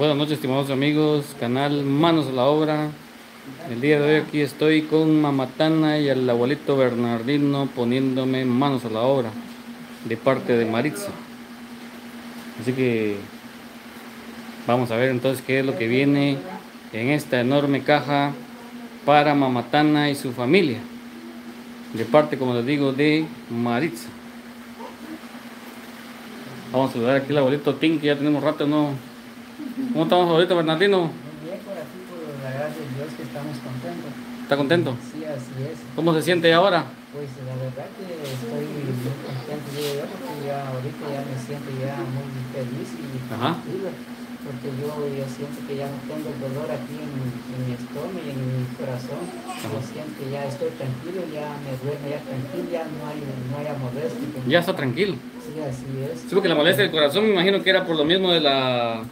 Buenas noches, estimados amigos, canal Manos a la Obra. El día de hoy aquí estoy con Mamatana y el abuelito Bernardino poniéndome manos a la obra de parte de Maritza. Así que vamos a ver entonces qué es lo que viene en esta enorme caja para Mamatana y su familia. De parte, como les digo, de Maritza. Vamos a saludar aquí al abuelito Tim, que ya tenemos rato no ¿Cómo estamos ahorita, Bernardino? Muy bien, por aquí, por la gracia de Dios, que estamos contentos. ¿Está contento? Sí, así es. ¿Cómo se siente ahora? Pues la verdad que estoy muy contento yo, porque ya ahorita ya me siento ya muy feliz y Ajá. tranquilo. Porque yo, yo siento que ya no tengo el dolor aquí en, en mi estómago y en mi corazón. Yo siento que ya estoy tranquilo, ya me duermo ya tranquilo, ya no hay, no hay molestia. Ya está tranquilo. Sí, así es. Sí, porque la molestia del corazón me imagino que era por lo mismo de la...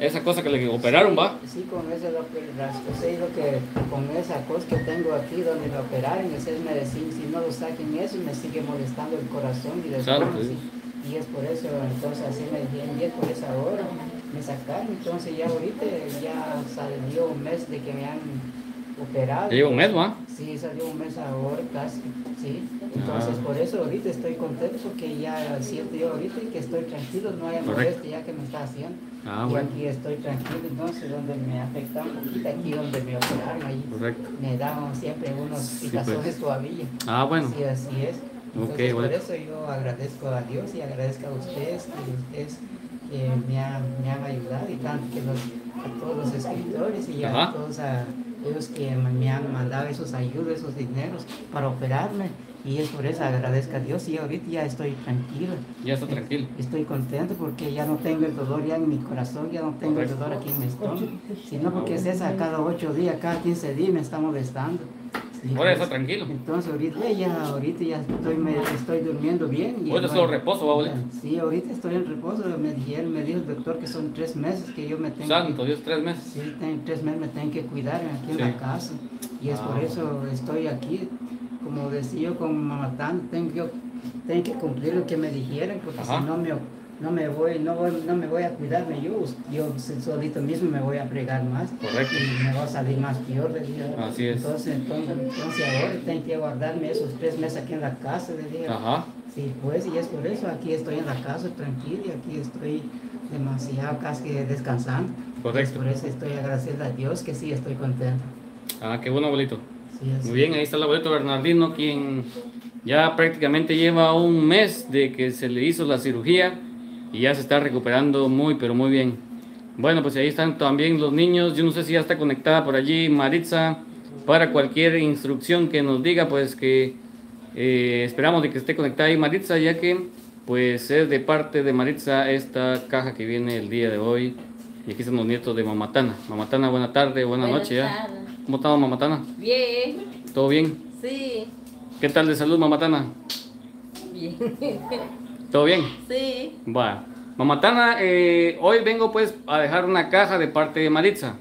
Esa cosa que le operaron, ¿va? Sí, con eso lo que, las lo que con esa cosa que tengo aquí donde lo operaron, ese es medicina, si no lo saquen eso me sigue molestando el corazón y Claro, sí. y, y es por eso, entonces así me dijeron, y es por esa hora me sacaron, entonces ya ahorita ya salió un mes de que me han operado. Un mes, ¿va? Sí, salió un mes ahora casi, sí. Entonces Ah. por eso ahorita estoy contento porque ya siento yo ahorita que estoy tranquilo, no hay Correcto. molestia ya que me está haciendo. Ah, y bueno. aquí estoy tranquilo, entonces donde me afecta un poquito, aquí donde me operaron, ahí Correcto. me daban siempre unos Sí, picazones pues. todavía. Ah, bueno. Sí, así es. Entonces, por bueno. eso yo agradezco a Dios y agradezco a ustedes que ustedes eh, me, han, me han ayudado y tanto que los, a todos los escritores y Ajá. a todos a ellos que me han mandado esos ayudas, esos dineros para operarme. Y es por eso agradezco a Dios y ahorita ya estoy tranquilo. Ya está tranquilo. Estoy contento porque ya no tengo el dolor ya en mi corazón, ya no tengo el dolor aquí en mi estómago, sino porque es esa cada 8 días, cada 15 días me está molestando. Ya pues, está tranquilo. Entonces ahorita ya, ahorita ya estoy, me, estoy durmiendo bien. y Ahorita solo reposo, ¿va, abuelito? Sí, ahorita estoy en reposo, me dijeron, me dijo el doctor que son tres meses que yo me tengo Santo que... Dios, tres meses. Sí, ten- tres meses me tienen que cuidar aquí en Sí. la casa. Y es Ah, por eso estoy aquí. Como decía yo con mamá Tan, tengo, tengo que cumplir lo que me dijeron, porque Ajá. si no me, no me voy, no voy, no me voy a cuidarme yo, yo solito mismo me voy a fregar más. Correcto. Y me va a salir más peor, le dije. Así es. Entonces, entonces, entonces ahora tengo que guardarme esos tres meses aquí en la casa, le dije. Ajá. Sí, pues, y es por eso, aquí estoy en la casa tranquilo, y aquí estoy demasiado casi descansando. Correcto. Por eso estoy agradeciendo a Dios que sí estoy contento. Ah, qué bueno, abuelito. Sí. Muy bien, ahí está el abuelito Bernardino, quien ya prácticamente lleva un mes de que se le hizo la cirugía y ya se está recuperando muy, pero muy bien. Bueno, pues ahí están también los niños. Yo no sé si ya está conectada por allí Maritza para cualquier instrucción que nos diga, pues que eh, esperamos de que esté conectada ahí Maritza, ya que pues es de parte de Maritza esta caja que viene el día de hoy. Y aquí están los nietos de Mamatana. Mamatana, buena tarde, buena Buenas. ¿Cómo estamos, Mamatana? Bien, ¿Todo bien? sí, ¿Qué tal de salud, Mamatana? bien, ¿Todo bien? sí. Bueno, Mamatana, eh, hoy vengo pues a dejar una caja de parte de Maritza.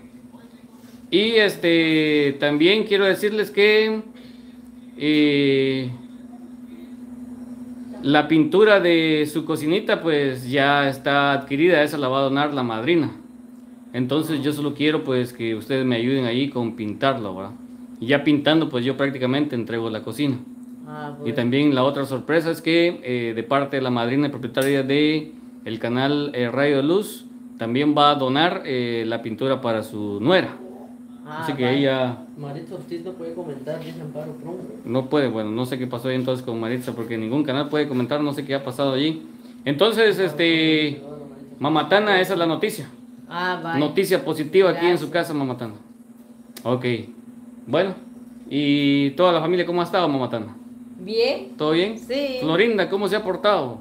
Y este también quiero decirles que eh, la pintura de su cocinita pues ya está adquirida, esa la va a donar la madrina. Entonces yo solo quiero pues que ustedes me ayuden ahí con pintarlo, ¿verdad? Y ya pintando pues yo prácticamente entrego la cocina. Ah, Y también la otra sorpresa es que eh, de parte de la madrina y propietaria de el canal eh, Rayo de Luz también va a donar eh, la pintura para su nuera. Ah, Así que vale. ella Marito Ortiz no puede comentar, dice Amparo Pronto. no puede, bueno, no sé qué pasó ahí entonces con Maritza porque ningún canal puede comentar, no sé qué ha pasado allí. Entonces, este, Mamatana, esa es la noticia. Ah, vale. Noticia positiva aquí en su casa, Mamatana. Ok, bueno, ¿y toda la familia cómo ha estado, Mamatana? Bien, ¿Todo bien? sí. Florinda, ¿cómo se ha portado?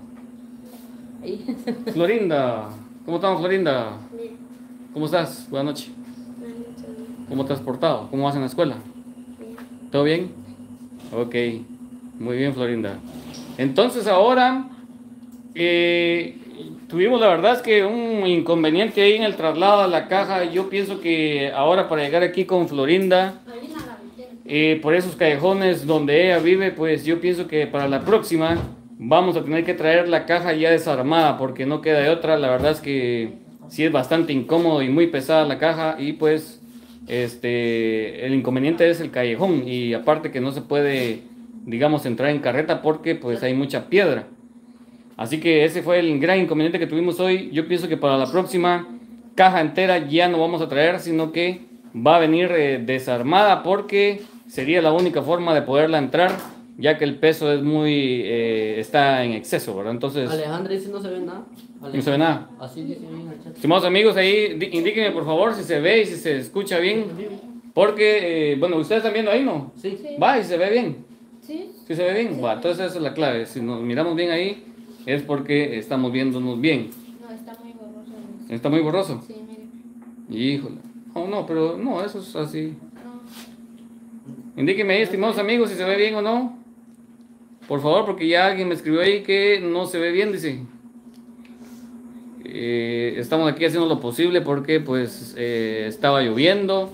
Ahí. Florinda, ¿cómo estamos, Florinda? ¿Cómo estás? Buenas noches. ¿Cómo te has portado? ¿Cómo vas en la escuela? ¿Todo bien? Ok, muy bien, Florinda. Entonces ahora eh, tuvimos la verdad es que un inconveniente ahí en el traslado a la caja. Yo pienso que ahora para llegar aquí con Florinda, eh, por esos callejones donde ella vive, pues yo pienso que para la próxima vamos a tener que traer la caja ya desarmada porque no queda de otra. La verdad es que sí es bastante incómodo y muy pesada la caja y pues este el inconveniente es el callejón y aparte que no se puede digamos entrar en carreta porque pues hay mucha piedra. Así que ese fue el gran inconveniente que tuvimos hoy. Yo pienso que para la próxima caja entera ya no vamos a traer, sino que va a venir eh, desarmada porque sería la única forma de poderla entrar, ya que el peso es muy eh, está en exceso, ¿verdad? Entonces, Alejandra dice no se ve nada. no se ve nada. Así dice ahí en el chat. Estimados amigos, ahí indíquenme por favor si se ve y si se escucha bien, porque, eh, bueno, ustedes están viendo ahí, ¿no? Sí. Va, y se ve bien. Sí. Si se ve bien, va, entonces esa es la clave. Si nos miramos bien ahí, es porque estamos viéndonos bien. No, está muy borroso. Está muy borroso. Sí, mire. Híjole. Oh, no, pero no, eso es así. No. Indíquenme ahí, estimados amigos, si se ve bien o no. Por favor, porque ya alguien me escribió ahí que no se ve bien, dice. Eh, estamos aquí haciendo lo posible porque pues eh, estaba lloviendo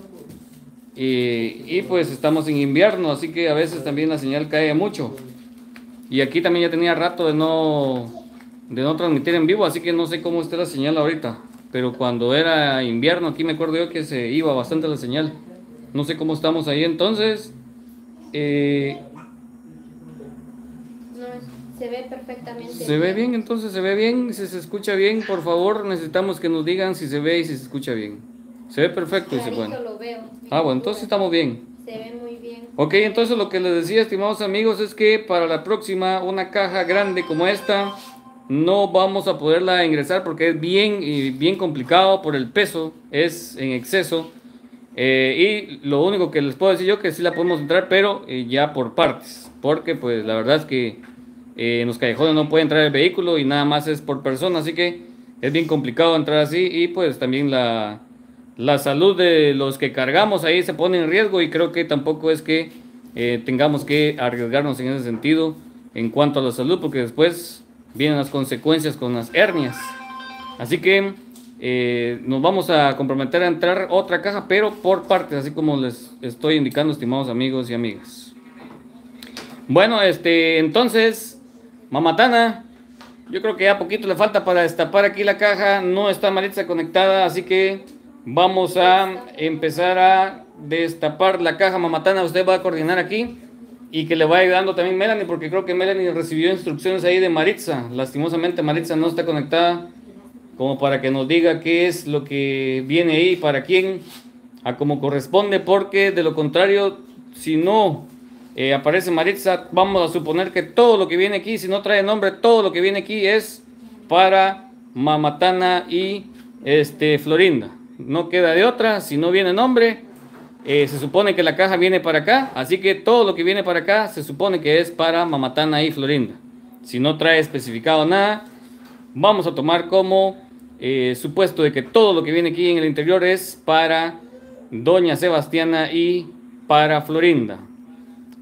y, y, pues estamos en invierno, así que a veces también la señal cae mucho. Y aquí también ya tenía rato de no, de no transmitir en vivo, así que no sé cómo está la señal ahorita. Pero cuando era invierno, aquí me acuerdo yo que se iba bastante la señal. No sé cómo estamos ahí entonces. Eh, No, se ve perfectamente. ¿Se ve bien? Entonces se ve bien. Si se escucha bien, por favor, necesitamos que nos digan si se ve y si se escucha bien. Se ve perfecto, dice bueno. lo veo. Ah, bueno, entonces estamos bien. Se ve muy bien. Ok, entonces lo que les decía, estimados amigos, es que para la próxima, una caja grande como esta, no vamos a poderla ingresar porque es bien bien complicado por el peso, es en exceso. Eh, y lo único que les puedo decir yo que sí la podemos entrar, pero eh, ya por partes, porque pues la verdad es que eh, en los callejones no puede entrar el vehículo y nada más es por persona, así que es bien complicado entrar así y pues también la, la salud de los que cargamos ahí se pone en riesgo y creo que tampoco es que tengamos que arriesgarnos en ese sentido en cuanto a la salud, porque después vienen las consecuencias con las hernias. Así que eh, nos vamos a comprometer a entrar otra caja, pero por partes, así como les estoy indicando, estimados amigos y amigas. Bueno, este, entonces, Mamatana, yo creo que ya poquito le falta para destapar aquí la caja. No está Maritza conectada, así que vamos a empezar a destapar la caja. Mamatana, usted va a coordinar aquí y que le va ayudando también Melanie, porque creo que Melanie recibió instrucciones ahí de Maritza. Lastimosamente Maritza no está conectada como para que nos diga qué es lo que viene ahí, para quién, a como corresponde, porque de lo contrario, si no eh, aparece Maritza, vamos a suponer que todo lo que viene aquí, si no trae nombre, todo lo que viene aquí es para Mamatana y este, Florinda. No queda de otra, si no viene nombre, eh, se supone que la caja viene para acá, así que todo lo que viene para acá se supone que es para Mamatana y Florinda. Si no trae especificado nada, vamos a tomar como eh, supuesto de que todo lo que viene aquí en el interior es para Doña Sebastiana y para Florinda.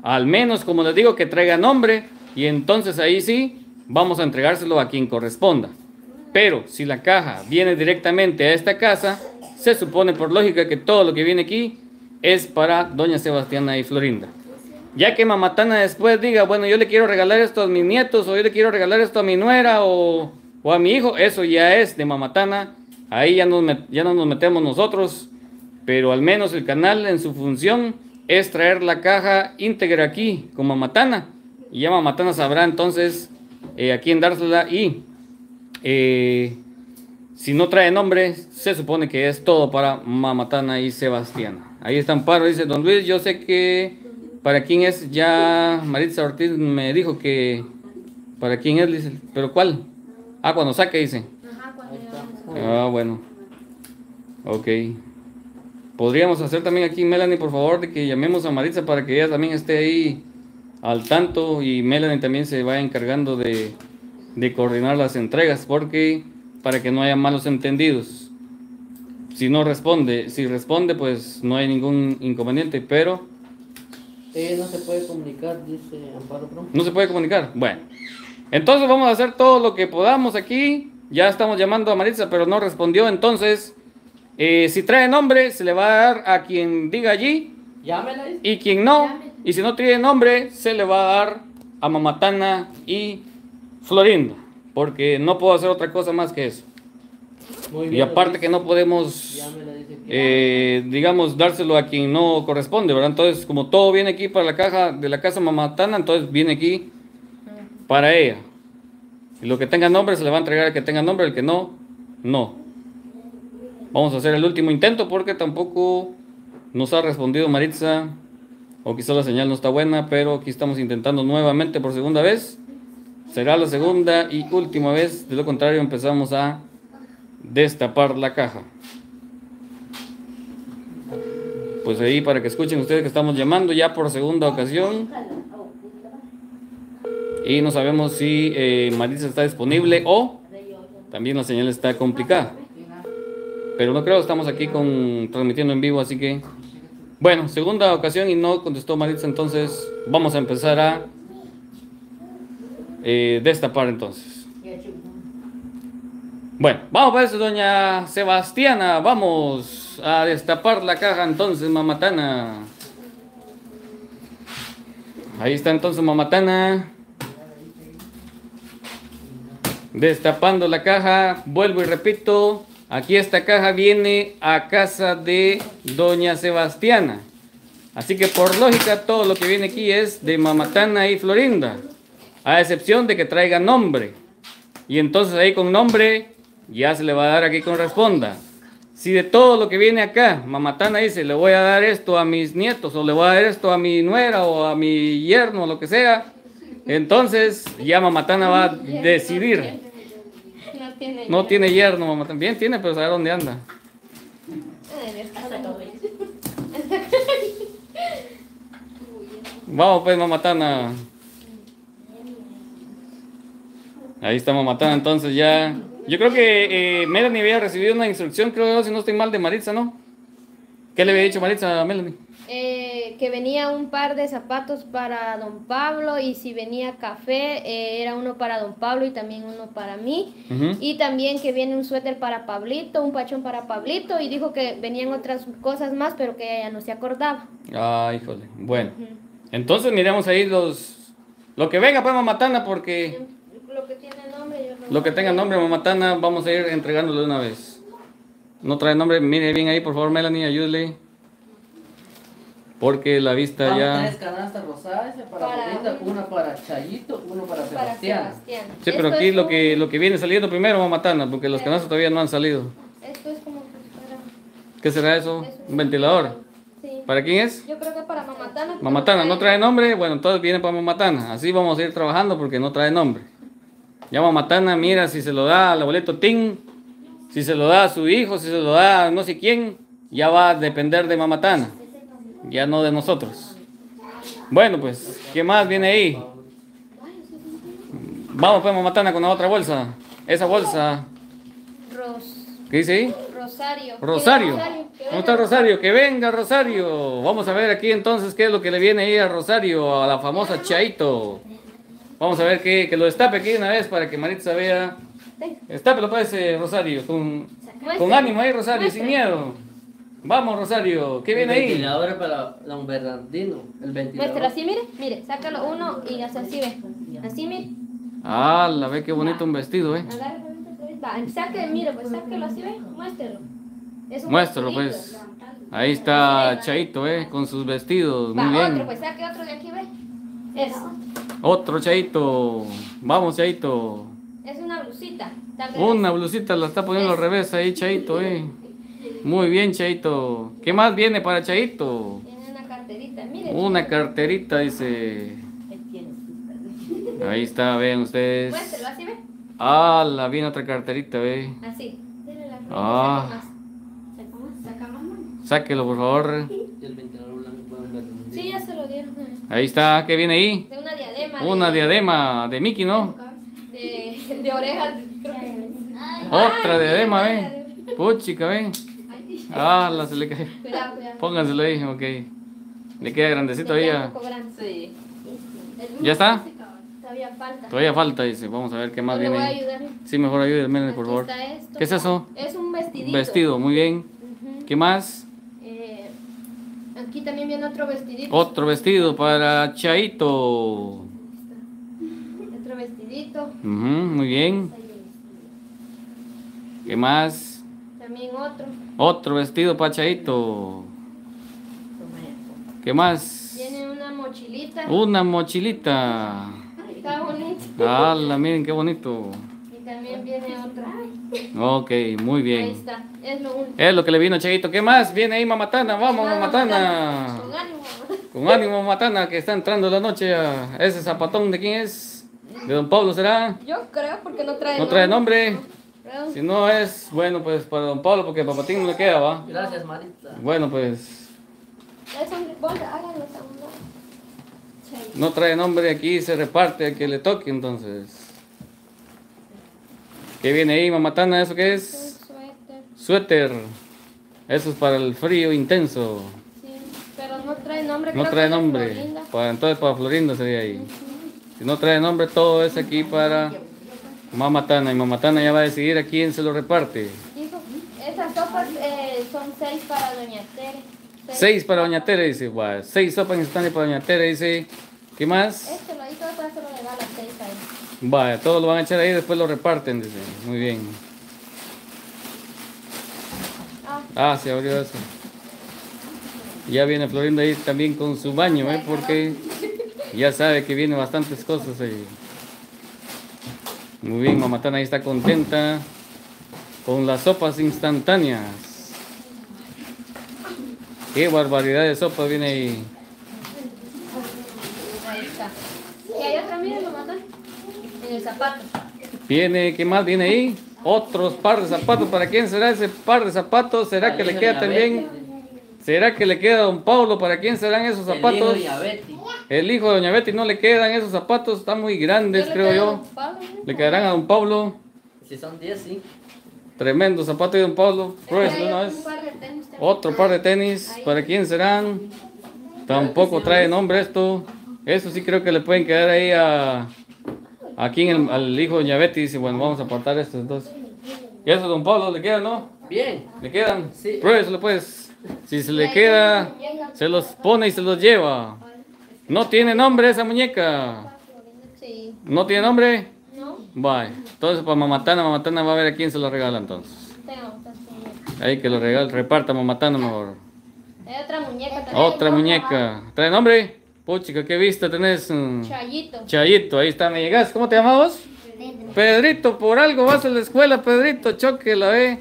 Al menos, como les digo, que traiga nombre y entonces ahí sí vamos a entregárselo a quien corresponda. Pero si la caja viene directamente a esta casa, se supone por lógica que todo lo que viene aquí es para Doña Sebastiana y Florinda. Ya que Mamatana después diga, bueno, yo le quiero regalar esto a mis nietos, o yo le quiero regalar esto a mi nuera, o, o a mi hijo, eso ya es de Mamatana. Ahí ya, nos ya no nos metemos nosotros, pero al menos el canal en su función es traer la caja íntegra aquí con Mamatana. Y ya Mamatana sabrá entonces eh, a quién dársela y eh, si no trae nombre, se supone que es todo para Mamatana y Sebastiana. Ahí está Amparo, dice Don Luis, yo sé que para quién es, ya Maritza Ortiz me dijo que para quién es, dice, pero ¿cuál? Ah, cuando saque, dice. Ajá, cuando ya vamos a- Ah, bueno. Ok. Podríamos hacer también aquí, Melanie, por favor, de que llamemos a Maritza para que ella también esté ahí al tanto y Melanie también se vaya encargando de, de coordinar las entregas, porque para que no haya malos entendidos. Si no responde, si responde, pues no hay ningún inconveniente, pero Eh, no se puede comunicar, dice Amparo Pro. no se puede comunicar. Bueno, entonces vamos a hacer todo lo que podamos aquí. Ya estamos llamando a Maritza, pero no respondió. Entonces, eh, si trae nombre, se le va a dar a quien diga allí. Llámela. Y quien no, y si no tiene nombre, se le va a dar a Mamatana y Florinda. Porque no puedo hacer otra cosa más que eso. Muy Y aparte que no podemos, eh, digamos, dárselo a quien no corresponde, ¿verdad? Entonces, como todo viene aquí para la caja de la casa mamatana, entonces viene aquí para ella. Y lo que tenga nombre se le va a entregar al que tenga nombre, el que no, no. Vamos a hacer el último intento porque tampoco nos ha respondido Maritza. O quizá la señal no está buena, pero aquí estamos intentando nuevamente por segunda vez. Será la segunda y última vez. De lo contrario, empezamos a destapar la caja. Pues ahí para que escuchen ustedes que estamos llamando ya por segunda ocasión. Y no sabemos si eh, está disponible o también la señal está complicada. Pero no creo, estamos aquí con, transmitiendo en vivo, así que... Bueno, segunda ocasión y no contestó Maritza, entonces vamos a empezar a eh, destapar entonces. Bueno, vamos para eso, doña Sebastiana, vamos a destapar la caja entonces, mamatana. Ahí está entonces mamatana. Destapando la caja, vuelvo y repito, aquí esta caja viene a casa de doña Sebastiana. Así que por lógica todo lo que viene aquí es de Mamatana y Florinda, a excepción de que traiga nombre. Y entonces ahí con nombre ya se le va a dar a quien corresponda. Si de todo lo que viene acá, Mamatana dice, le voy a dar esto a mis nietos, o le voy a dar esto a mi nuera, o a mi yerno, o lo que sea, entonces ya Mamatana va a decidir. No tiene. No tiene yerno, Mamatana. Bien tiene, pero sabe dónde anda. Vamos pues, Mamatana. Ahí está Mamatana, entonces ya. Yo creo que eh, Melanie había recibido una instrucción, creo, si no estoy mal, de Maritza, ¿no? ¿Qué le había dicho Maritza a Melanie? Eh, que venía un par de zapatos para don Pablo y si venía café eh, era uno para don Pablo y también uno para mí. Y también que viene un suéter para Pablito, un pachón para Pablito y dijo que venían otras cosas más pero que ella ya no se acordaba. Ah, híjole. Bueno. Entonces miremos ahí los... Lo que venga pues Mamatana, porque Lo que tiene nombre yo lo que tenga nombre Mamatana vamos a ir entregándolo de una vez. No trae nombre, mire bien ahí, por favor, Melanie, ayúdele. Porque la vista Vamos, ya... tres canastas rosadas, para, Para- una para Chayito, uno para para Sebastián. Sebastián. Sí, pero Esto aquí lo un- que, lo que viene saliendo primero, Mamatana, porque los canastos todavía no han salido. Esto es como que para... ¿Qué será eso? es ¿Un ventilador? Sí. ¿Para quién es? Yo creo que para Mamatana. Mamatana, ¿no trae nombre? Bueno, entonces viene para Mamatana. Así vamos a ir trabajando porque no trae nombre. Ya Mamatana, mira si se lo da al abuelito Tim, si se lo da a su hijo, si se lo da a no sé quién, ya va a depender de Mamatana, ya no de nosotros. Bueno, pues, ¿qué más viene ahí? Vamos pues Mamatana con la otra bolsa. Esa bolsa, Ros... ¿qué dice ahí? Rosario. Rosario. Que ¿Cómo está Rosario? Que venga Rosario. Vamos a ver aquí entonces qué es lo que le viene ahí a Rosario, a la famosa Chaito. Vamos a ver qué, que lo destape aquí una vez para que Maritza vea. Estápelo pues, eh, Rosario, con, con ánimo ahí, Rosario, sin miedo. Vamos, Rosario, ¿qué viene El ahí? ventilador para Don Bernardino. El ventilador. Muéstralo así, mire, mire, sácalo uno y así, así ve. Así, mire. Ah, la ve qué bonito un vestido, eh. Agarre, va, saque, mire, pues sáquelo así, ve, muéstralo. Es un Muéstralo pues. Ahí está Chaito, eh, con sus vestidos. Va, Muy otro, bien. pues saque otro de aquí, ve. Es, Otro Chaito. Vamos, Chaito. es una blusita. Una blusita la está poniendo al revés ahí, Chaito, eh. Muy bien, Chaito. ¿Qué más viene para Chaito? Tiene una carterita, mire. Una carterita, dice. Ahí está, vean ustedes. Muéstralo así, ve. Ah, la viene otra carterita, ve. Así. Ah. saca más. Saca más. Sáquelo, por favor. Sí, ya se lo dieron. eh. Ahí está, ¿qué viene ahí? De una diadema. Una de, diadema de Mickey, ¿no? De, de orejas. creo que- Otra Ay, diadema, ¿eh? Puchica, ve. Ah, la se le cae. Cuidado, cuidado. Pónganselo ahí, ok. Le queda grandecito ahí. Ah. Sí. ¿Ya está? Todavía falta. Todavía falta, dice. Vamos a ver qué más viene voy a ayudar. Sí, mejor ayúdenme, por Aquí favor. está esto. ¿Qué es eso? Es un vestidito. Vestido, muy bien. ¿Qué más? Eh, aquí también viene otro vestidito. Otro vestido para Chaito. Otro vestidito. Ujú, muy bien. ¿Qué más? También otro. Otro vestido pachadito. ¿Qué más? Tiene una mochilita. Una mochilita. Está bonito. ¡Hala! Miren qué bonito. Y también viene otra. Ok, muy Ahí bien. está. Es lo único. Es lo que le vino Cheguito. ¿Qué más? Viene ahí Mamatana. Vamos, Mamatana. Con ánimo. Con ánimo, Mamatana, que está entrando la noche a ese zapatón. ¿De quién es? ¿De Don Pablo será? Yo creo porque no trae ¿No trae nombre? Creo. Si no es, bueno, pues para Don Pablo, porque Papatín no le queda, ¿va? Gracias, Marita. Bueno, pues no trae nombre aquí, se reparte al que le toque, entonces. ¿Qué viene ahí, Mamatana? ¿Eso qué Un es? suéter. Suéter. Eso es para el frío intenso. Sí. Pero no trae nombre. No creo trae nombre. Para, entonces para Florinda sería ahí. Si no trae nombre, todo es aquí para Mamatana. Y Mamatana ya va a decidir a quién se lo reparte. Dijo, esas sopas eh, son seis para Doña Tere. Seis para Doña Tere, dice. Guau, Seis sopas instantáneas para Doña Tere, dice. ¿Qué más? Este lo hizo, después se lo regala seis a él. Vaya, todos lo van a echar ahí, después lo reparten, dice. Muy bien. Ah, Ah, se abrió eso. Ya viene Florinda ahí también con su baño, ¿eh? Porque ya sabe que vienen bastantes cosas ahí. Muy bien, Mamatana ahí está contenta con las sopas instantáneas. Qué barbaridad de sopa viene ahí. ahí está. Y hay otra, matan. En el zapato. Viene, ¿qué más viene ahí? Otros par de zapatos. ¿Para quién será ese par de zapatos? ¿Será que le queda también? ¿Será que le queda a don Pablo? ¿Para quién serán esos zapatos? El hijo de Betty. El hijo de Doña Betty no le quedan esos zapatos, están muy grandes, creo yo. Le quedarán a Don Pablo. Si son 10, sí. Tremendo zapato de Don Pablo. Pruébese de Hay una un vez. par de tenis también. Otro par de tenis. ¿Para quién serán? Tampoco trae nombre esto. Eso sí creo que le pueden quedar ahí a... Aquí en el, al hijo de Doña Betty. Dice, bueno, vamos a apartar esto entonces. ¿Y eso Don Pablo le quedan, no? Bien. ¿Le quedan? Sí. Pruébeselo pues. Si se le queda, se los pone y se los lleva. No tiene nombre esa muñeca. ¿No tiene nombre? ¿No? Bye. Entonces para Mamatana, Mamatana va a ver a quién se lo regala entonces. Muñecas. Ahí que lo regale, reparta Mamatana mejor. Hay otra muñeca también. Otra muñeca. ¿Trae nombre? Puchica, ¿qué vista tenés? Mm, Chayito. Chayito, ahí está, me llegas. ¿Cómo te llamabas? Pedrito, por algo vas a la escuela, Pedrito, choquela, eh.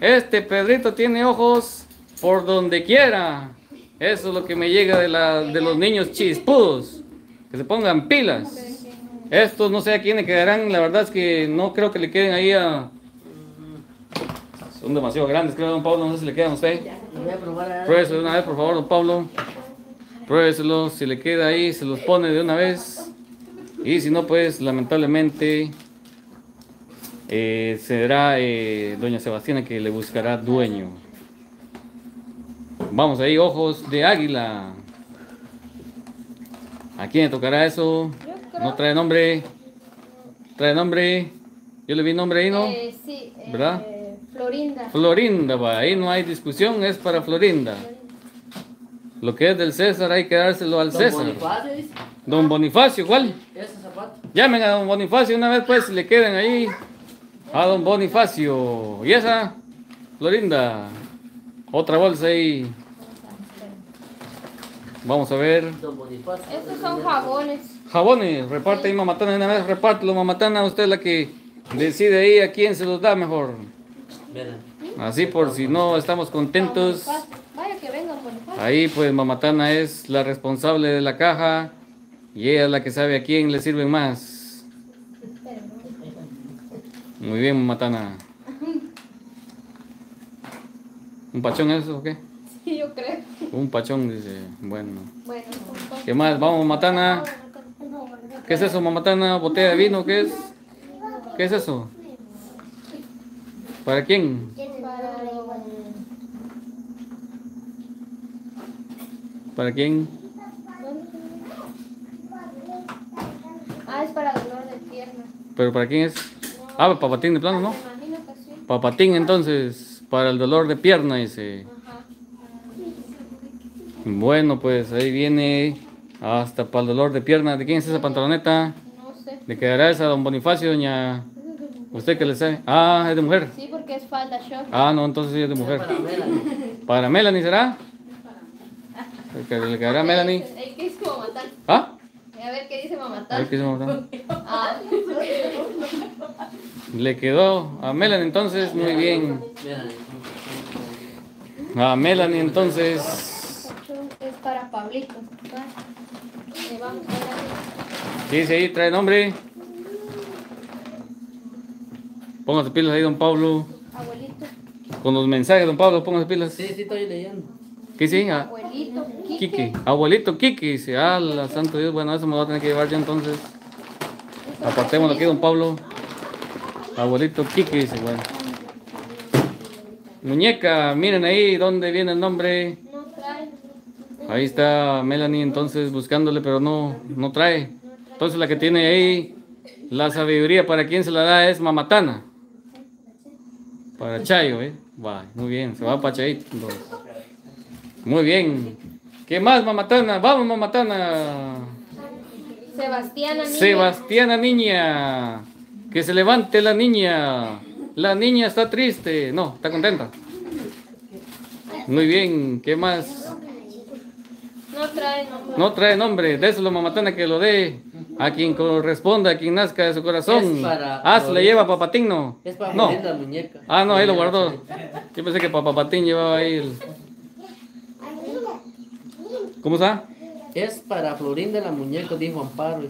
Este Pedrito tiene ojos por donde quiera. Eso es lo que me llega de, la, de los niños chispudos. Que se pongan pilas. Estos no sé a quién le quedarán, la verdad es que no creo que le queden ahí a... Son demasiado grandes, creo, don Pablo, no sé si le quedan a usted. Pruébeselo una vez, por favor, don Pablo. Pruébeselo, si le queda ahí, se los pone de una vez. Y si no, pues lamentablemente eh, será eh, doña Sebastiana que le buscará dueño. Vamos ahí, ojos de águila. ¿A quién le tocará eso? No trae nombre. Trae nombre. Yo le vi nombre ahí, ¿no? Eh, sí. eh, ¿Verdad? Florinda. Florinda, va, ahí no hay discusión, es para Florinda. Lo que es del César hay que dárselo al Don César. Bonifacio, dice. Don Bonifacio, igual. Ese zapato. Llamen a don Bonifacio una vez, pues, si le queden ahí. A don Bonifacio. ¿Y esa? Florinda. Otra bolsa ahí. Vamos a ver. Estos son jabones. Jabones, reparte ahí, mamatana, una vez, repártelo, mamatana. Usted es la que decide ahí a quién se los da mejor. Así por si no estamos contentos. Vaya que vengan. Ahí pues Mamatana es la responsable de la caja y ella es la que sabe a quién le sirven más. Muy bien Mamatana. ¿Un pachón eso o qué? Yo creo. Un pachón dice. Bueno. Bueno, ¿Qué más? Vamos Mamatana. ¿Qué es eso Mamatana? ¿Botella de vino? ¿Qué es? ¿Qué es eso? ¿Para quién? para ¿Para quién? Ah, es para dolor de pierna. ¿Pero para quién es? Ah, papatín de plano, ¿no? Papatín entonces, para el dolor de pierna dice. Bueno, pues ahí viene hasta para el dolor de pierna. ¿De quién es esa pantaloneta? No sé. ¿Le quedará esa a don Bonifacio, doña? ¿Usted que le sabe? Ah, es de mujer. Sí, porque que es falda short. Ah, no, entonces sí es de mujer. Para Melanie. ¿Para Melanie será? ¿El que le quedará a Melanie? El que dice mamatán. ¿Ah? A ver qué dice A ver qué hicimos acá. Ah, Le quedó a Melanie entonces, muy bien. A Melanie entonces. Pablito. Le vamos a ver ¿Qué dice ahí? ¿Trae nombre? Póngase pilas ahí, don Pablo. Abuelito. Con los mensajes, don Pablo, póngase pilas. Sí, sí, estoy leyendo. ¿Qué? Ah, Abuelito. Quique. Kike. Abuelito Kike. Dice, ala, santo Dios. Bueno, eso me va a tener que llevar yo entonces. Apartémoslo aquí, don Pablo. Abuelito Kike. Dice, bueno. Muñeca, miren ahí dónde viene el nombre. Ahí está Melanie entonces buscándole, pero no, no trae. Entonces la que tiene ahí la sabiduría para quien se la da es Mamatana. Para Chayo, ¿eh? Va, muy bien, se va para Chayito. entonces. Muy bien. ¿Qué más, Mamatana? Vamos, Mamatana. Sebastiana niña. Sebastiana niña. Que se levante la niña. La niña está triste. No, está contenta. Muy bien. ¿Qué más? No trae nombre. No trae nombre, déselo mamatana que lo dé a quien corresponda, a quien nazca de su corazón. Es para- Ah, se le lleva a Papatín, Es para No. la muñeca. Ah, no, ahí lo guardó. Yo pensé que Papatín llevaba ahí el... ¿Cómo está? Es para Florinda la muñeca, dijo Amparo.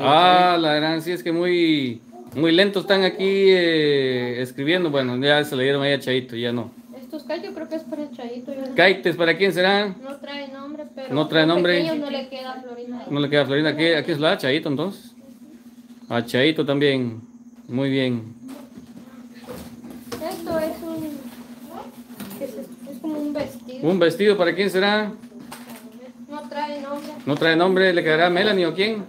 Ah, la gran, sí, es que muy, muy lentos están aquí eh, escribiendo. Bueno, ya se le dieron ahí a Chaito, ya no. Estos yo creo que es para el Chayito. no- ¿para quién será? No trae nombre, pero. No trae nombre. no le queda Florinda. No le queda a Florinda. ¿Aquí, aquí es la a Chaito entonces? A Chaito también. Muy bien. Esto es un. es como un vestido. ¿Un vestido para quién será? No trae nombre. No trae nombre, ¿le quedará a Melanie o quién?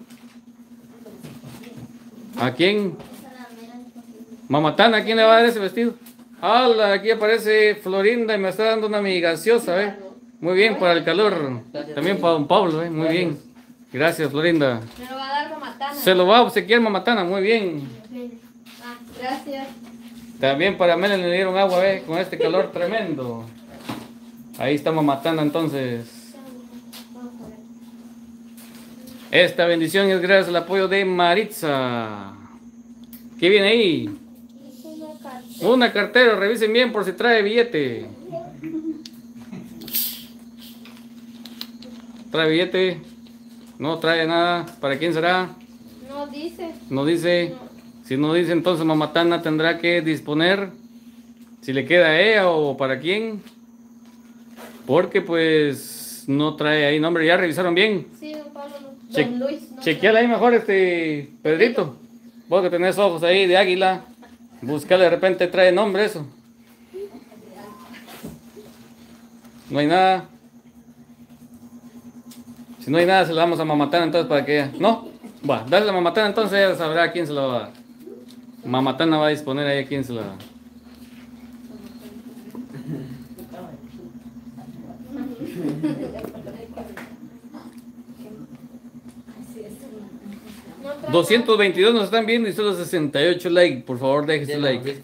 ¿A quién? Mamatana, ¿a quién le va a dar ese vestido? ¡Hala! Aquí aparece Florinda y me está dando una mi gaseosa, ¿eh? Muy bien, para el calor. También para don Pablo, ¿eh? Muy bien. Gracias, Florinda. Me lo va a dar Mamatana. Se lo va a obsequiar Mamatana, muy bien. Ah, gracias. También para Melanie le dieron agua, ¿eh? Con este calor tremendo. Ahí está Mamatana entonces. Esta bendición es gracias al apoyo de Maritza. ¿Qué viene ahí? Una cartera, revisen bien por si trae billete. ¿Trae billete? No trae nada. ¿Para quién será? No dice. No dice. Si no dice, entonces Mamatana tendrá que disponer si le queda a ella o para quién. Porque pues no trae ahí nombre. ¿Ya revisaron bien? Sí, don Pablo. Che- Don Luis. No Chequeala ahí mejor, este Pedrito. Vos que tenés ojos ahí de águila. Buscale de repente trae nombre eso. No hay nada. Si no hay nada, se lo damos a Mamatana entonces para que. No, va, dale a Mamatana entonces ella sabrá a quién se lo va a. Mamatana va a disponer ahí a quién se lo da. No trae 222 nos están viendo y solo 68 like. Por favor, deje su like.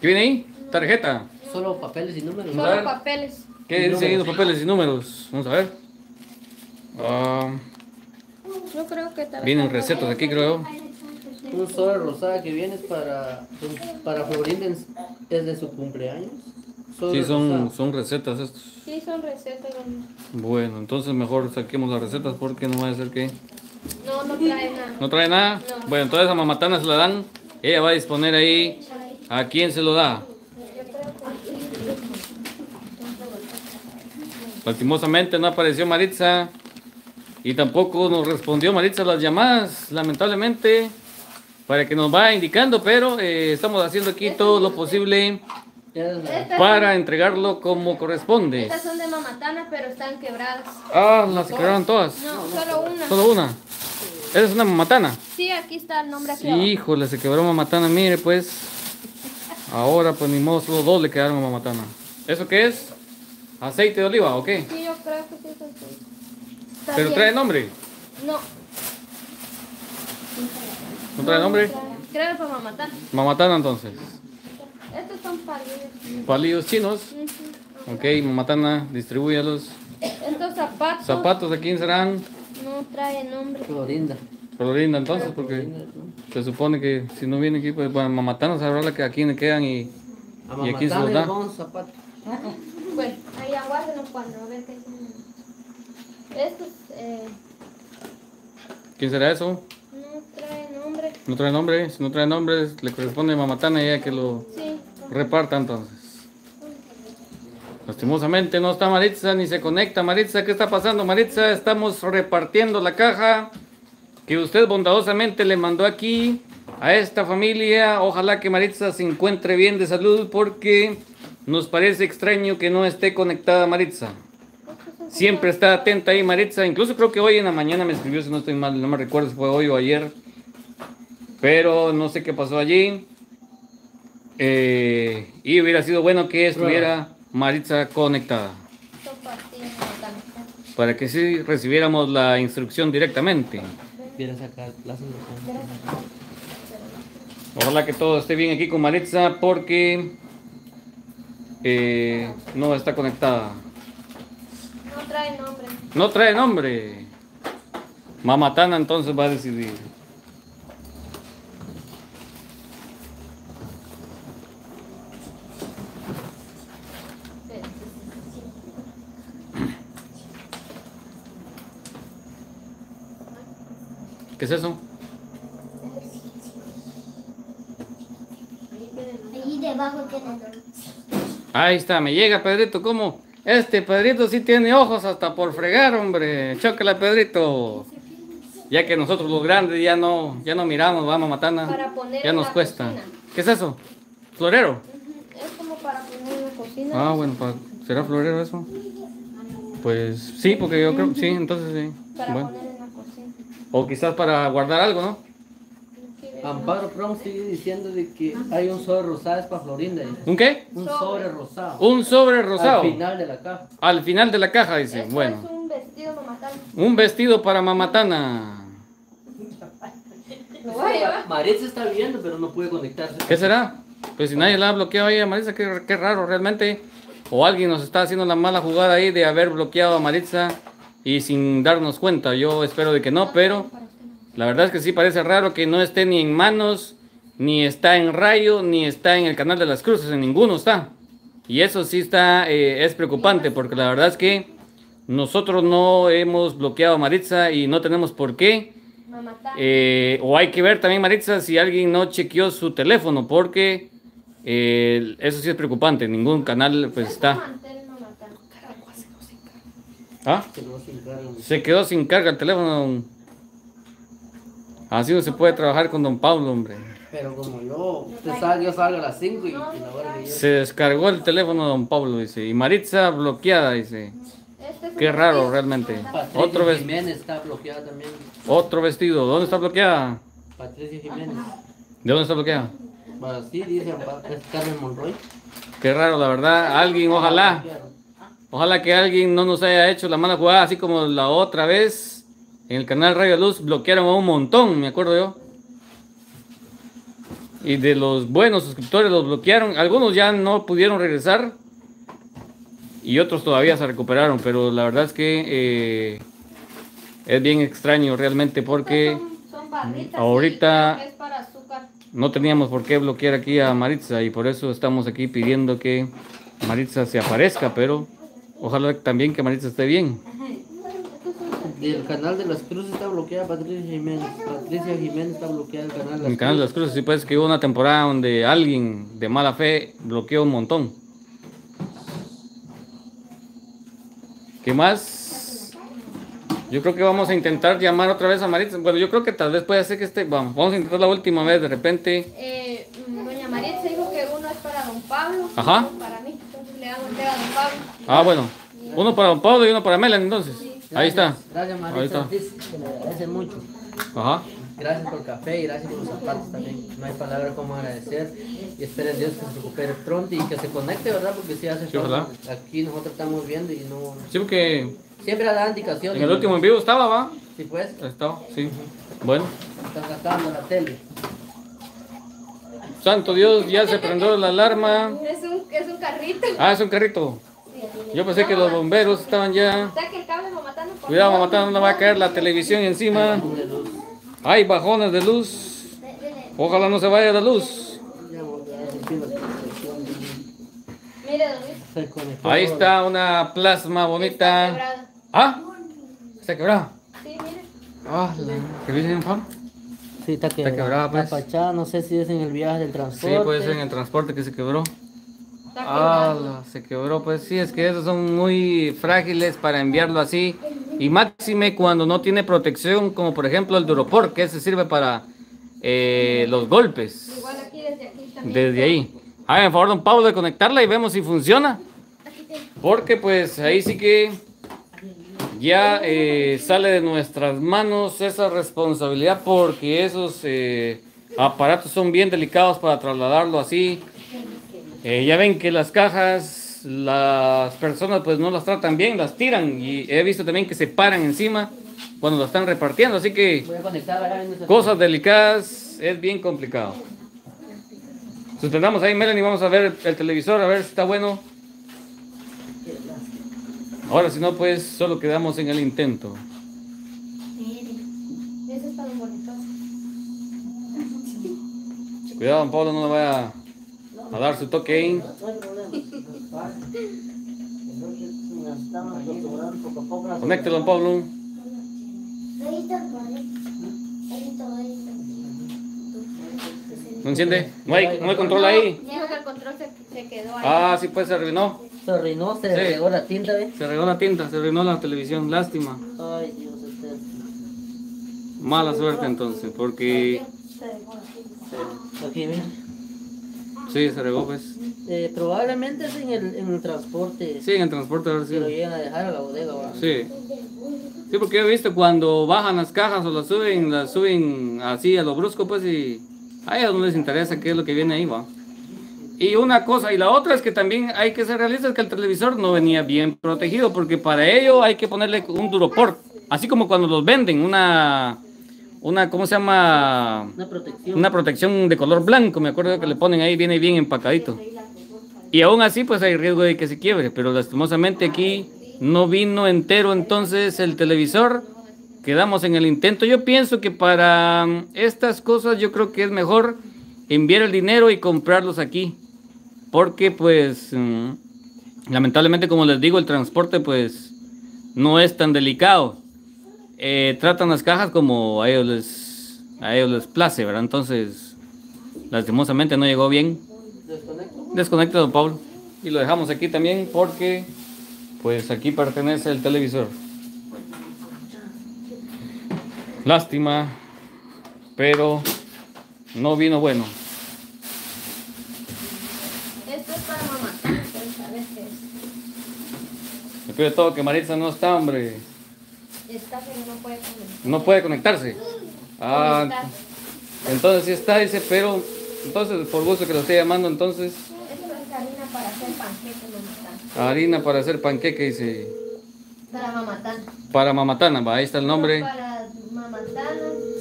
¿Qué viene ahí? Tarjeta. Solo papeles y números. Solo papeles. ¿Qué dicen ahí los papeles y números? Vamos a ver. Ah, Yo creo que tal vienen recetas aquí, creo. Un sobre rosada que viene es para, para Florinda, es es de su cumpleaños. Sí, son, rosada. son recetas estos. Sí, son recetas. Bueno, entonces mejor saquemos las recetas porque no va a ser que... No, no trae nada. ¿No trae nada? No. Bueno, entonces a Mamatana se la dan. Ella va a disponer ahí a quién se lo da. Lastimosamente no apareció Maritza y tampoco nos respondió Maritza a las llamadas, lamentablemente, para que nos vaya indicando, pero eh, estamos haciendo aquí todo lo posible Para entregarlo como corresponde. estas son de mamatana, pero están quebradas. Ah, las quedaron todas. No, solo una. Solo una. Esa es una mamatana. Sí, aquí está el nombre aquí. Sí, híjole, se quebró mamatana, mire pues. Ahora pues ni modo, solo dos le quedaron a mamatana. ¿Eso qué es? ¿Aceite de oliva o qué? Sí, yo creo que sí es. Está ¿Pero bien. trae nombre? No. ¿No trae nombre? Creo que para mamatana. Mamatana entonces. Estos son palillos. Palillos chinos. Ujú. Ok, Mamatana, distribúyalos. Estos zapatos. Zapatos, ¿de quién serán? No trae nombre. Florinda. Florinda, entonces, porque Florinda, ¿no? se supone que si no viene aquí, pues bueno, Mamatana sabrá la que aquí le quedan y, A y aquí se los da. zapatos. Bueno, ahí aguárdenlo cuando vean que dicen. Estos eh, ¿Quién será eso? No trae nombre. No trae nombre, si no trae nombre le corresponde a Mamatana y ella que lo Sí. reparta entonces. Lastimosamente no está Maritza ni se conecta. Maritza, ¿qué está pasando? Maritza, estamos repartiendo la caja que usted bondadosamente le mandó aquí a esta familia. Ojalá que Maritza se encuentre bien de salud porque nos parece extraño que no esté conectada Maritza. Siempre está atenta ahí Maritza. Incluso creo que hoy en la mañana me escribió, si no estoy mal, no me recuerdo si fue hoy o ayer. Pero no sé qué pasó allí. Eh, y hubiera sido bueno que estuviera Maritza conectada. Para que sí recibiéramos la instrucción directamente. Ojalá que todo esté bien aquí con Maritza porque eh, no está conectada. No trae nombre. No trae nombre. Mamatana entonces va a decidir. ¿Qué es eso? Ahí debajo tiene Ahí está, me llega Pedrito. ¿Cómo? Este Pedrito sí tiene ojos hasta por fregar, hombre. Chócala, Pedrito. Ya que nosotros los grandes ya no, ya no miramos, vamos. Para poner Ya nos cuesta. cocina. ¿Qué es eso? ¿Florero? Es como para poner en la cocina. Ah, bueno, pa- ¿será florero eso? Pues sí, porque yo creo sí, entonces sí. Para Bueno. poner. O quizás para guardar algo, ¿no? Amparo Prom sigue diciendo de que hay un sobre rosado es para Florinda. dice. ¿Un qué? Un Sobre. rosado. Un sobre rosado. Al final de la caja. Al final de la caja, dice. Eso Bueno. es un vestido mamatán. Un vestido para Mamatana. Lo voy a llevar. Maritza está viendo, pero no puede conectarse. ¿Qué será? Pues si nadie la ha bloqueado ahí a Maritza, qué, qué raro realmente. O alguien nos está haciendo la mala jugada ahí de haber bloqueado a Maritza y sin darnos cuenta. Yo espero de que no, pero la verdad es que sí parece raro que no esté ni en manos, ni está en rayo, ni está en el canal de las cruces, en ninguno está. Y eso sí está, eh, es preocupante porque la verdad es que nosotros no hemos bloqueado a Maritza y no tenemos por qué. Eh, o hay que ver también, Maritza, si alguien no chequeó su teléfono, porque eh, eso sí es preocupante. Ningún canal pues está. ¿Ah? Se quedó sin carga el teléfono. Así no se puede trabajar con don Pablo, hombre. Pero como yo, usted sabe, yo salgo a las 5 y, y la hora yo. Se descargó el teléfono de don Pablo, dice. Y Maritza bloqueada, dice. Este Qué raro vestido realmente. Patricia Otro. Jiménez está bloqueada también. Otro vestido. ¿Dónde está bloqueada? Patricia Jiménez. ¿De dónde está bloqueada? Bueno, sí, dice Carmen Monroy. Qué raro, la verdad. Alguien, ojalá. Ojalá que alguien no nos haya hecho la mala jugada, así como la otra vez en el canal Radio Luz bloquearon a un montón, me acuerdo yo. Y de los buenos suscriptores los bloquearon. Algunos ya no pudieron regresar y otros todavía se recuperaron, pero la verdad es que eh, es bien extraño realmente porque Son, son barritas. ahorita- para no teníamos por qué bloquear aquí a Maritza y por eso estamos aquí pidiendo que Maritza se aparezca, pero ojalá también que Maritza esté bien. El canal de las cruces está bloqueada Patricia Jiménez. Patricia Jiménez está bloqueada el canal de las el canal de las cruces sí pues que hubo una temporada donde alguien de mala fe bloqueó un montón. ¿Qué más? Yo creo que vamos a intentar llamar otra vez a Maritza. Bueno, yo creo que tal vez puede ser que esté. Vamos, vamos a intentar la última vez de repente. Eh, doña se dijo que uno es para don Pablo. Ajá. y uno para mí. Ah, bueno. Uno para Don Pablo y uno para Melanie entonces. Ahí está. Gracias Ahí está. Le agradece mucho. Ajá. Gracias por el café y gracias por los zapatos también. No hay palabra como agradecer. Y espero en Dios que se recupere pronto y que se conecte, ¿verdad? Porque si hace Sí, falta. Aquí nosotros estamos viendo y no. Sí, porque Siempre da indicaciones. en el último en vivo estaba, ¿va? Sí, pues. Estaba, sí. Bueno. Están sacando la tele. Santo Dios, ya se prendió la alarma. Es un carrito. Ah, es un carrito. Yo pensé que los bomberos estaban ya. Cuidado, mamá, no va a caer la televisión encima. Hay bajones de luz. Ojalá no se vaya la luz. Ahí está una plasma Está bonita. ¿Ah? ¿Está quebrada? Sí, mire. Ah. ¿Qué dicen, Juan? Sí, está quebrada. quebrada, pues. La fachada, no sé si es en el viaje del Sí, transporte. puede ser en el transporte que se quebró. Está Ah, se quebró, pues sí, es que esos son muy frágiles para enviarlo así. Y máxime cuando no tiene protección, como por ejemplo el Duropor, que ese sirve para eh, los golpes. Igual aquí, desde aquí también. Desde ahí. Hagan favor, don Pablo, de conectarla y vemos si funciona. Porque pues ahí sí que ya eh, sale de nuestras manos esa responsabilidad porque esos eh, aparatos son bien delicados para trasladarlo así. Eh, ya ven que las cajas, las personas pues no las tratan bien, las tiran y he visto también que se paran encima cuando lo están repartiendo, así que Voy a conectar acá en ese- cosas delicadas es bien complicado. Suspendamos ahí, Melanie, vamos a ver el televisor, a ver si está bueno. Ahora, si no, pues solo quedamos en el intento. Ese está bien bonito. Cuidado, don Pablo, no le vaya a dar su toque Conéctelo, don Pablo. ¿No enciende? ¿No hay, no hay control ahí? Dijo que el control se, se quedó ahí. Ah, sí, pues se arruinó. Se arruinó, se Sí. regó la tinta, ¿ves? Se regó la tinta, se arruinó la televisión. Lástima. Ay, Dios eterno. Mala suerte entonces, porque Aquí, mira. Sí, se regó, pues. Eh, probablemente es en el, en el transporte. Sí, en el transporte. Que lo llegan a dejar a la bodega. Sí. Sí, porque he visto cuando bajan las cajas o las suben, las suben así a lo brusco, pues, y a ellos no les interesa qué es lo que viene ahí, va. Y una cosa, y la otra es que también hay que ser realistas que el televisor no venía bien protegido, porque para ello hay que ponerle un duroport, así como cuando los venden, una, una, ¿cómo se llama? Una protección. Una protección de color blanco, me acuerdo que le ponen ahí, viene bien empacadito. Y aún así, pues hay riesgo de que se quiebre, pero lastimosamente aquí no vino entero entonces el televisor. Quedamos en el intento. Yo pienso que para estas cosas yo creo que es mejor enviar el dinero y comprarlos aquí. Porque pues mm, lamentablemente como les digo el transporte pues no es tan delicado. Eh, tratan las cajas como a ellos les, a ellos les place, ¿verdad? Entonces lastimosamente no llegó bien. Desconecto. Desconecta don Pablo. Y lo dejamos aquí también porque pues aquí pertenece el televisor. Lástima, pero no vino bueno. Esto es para mamá. Pero sabes qué es. Me pide todo que Maritza no está, hombre. Está, pero no puede comer. No puede conectarse. Ah, entonces sí está, dice, pero entonces por gusto que lo esté llamando, entonces Esto es harina para hacer panqueques, mamatán. harina para hacer panqueque, dice, Para mamatán. para mamatana, va, ahí está el nombre. Para mamatana,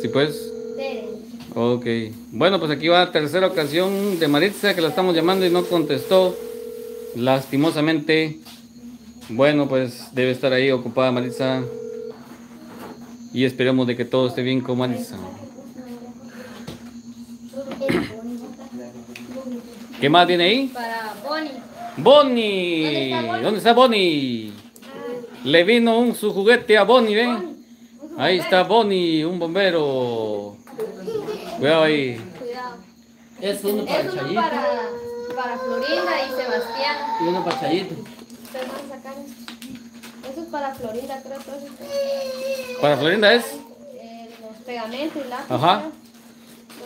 Sí, pues. Tere. Ok. Bueno, pues aquí va la tercera ocasión de Maritza que la estamos llamando y no contestó. Lastimosamente. Bueno, pues debe estar ahí ocupada Maritza. Y esperemos de que todo esté bien con Maritza. ¿Qué más viene ahí? Para Bonnie. Bonnie. ¿Dónde está Bonnie? Le vino un, su juguete a Bonnie, ¿ven? Ahí está Bonnie, un bombero. Cuidado ahí. Cuidado. Es uno para Es el uno Chayito para, para Florinda y Sebastián. y uno para Chayito. Ustedes van a sacar esto. Eso es para Florinda, creo que es. ¿Para Florinda es? Eh, los pegamentos y lápices. Ajá.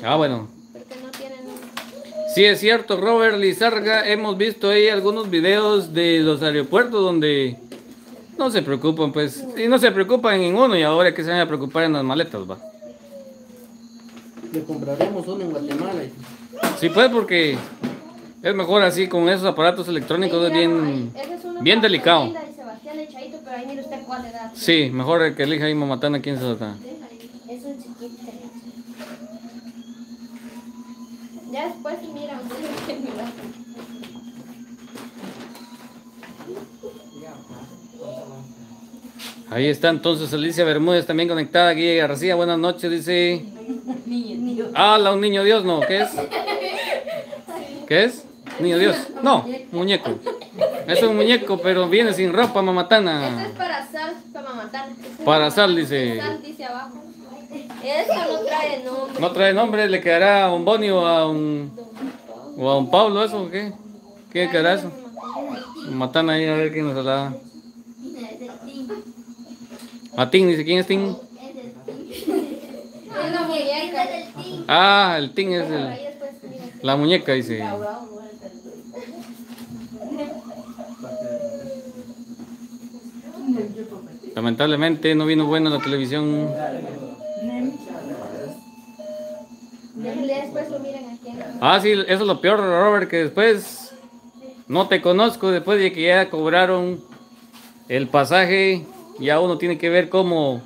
Ah, bueno. Porque no tienen. Sí, es cierto, Robert Lizarga. Hemos visto ahí algunos videos de los aeropuertos donde no se preocupan, pues. Y no se preocupan en uno y ahora que se van a preocupar en las maletas, va. Le compraremos uno en Guatemala. Sí, pues, porque es mejor así con esos aparatos electrónicos, es bien, es bien para delicado. Pero ahí mire usted cuál le da. Sí, mejor que elija ahí Mamatana quién se da. Es un chiquito. Ya después mira, usted mira. Ahí está entonces Alicia Bermúdez también conectada aquí. García, buenas noches, dice. Ah, la un niño Dios, no, ¿qué es? ¿Qué es? Niño Dios. No, muñeco. Es un muñeco, pero viene sin ropa, Esto es mamatana. para sal, para matar. Para sal, dice. Sal dice abajo. Esto no trae nombre. No trae nombre, le quedará a un Boni o a un. o a un Pablo, ¿eso o qué? ¿Qué quedará eso? Matana ahí a ver quién nos la da. A Tim, dice, ¿quién es Tim? Es la muñeca. Ah, el Tim es el, la muñeca, dice. Lamentablemente no vino bueno la televisión. Ah, sí, eso es lo peor, Robert, que después no te conozco, después de que ya cobraron el pasaje, ya uno tiene que ver cómo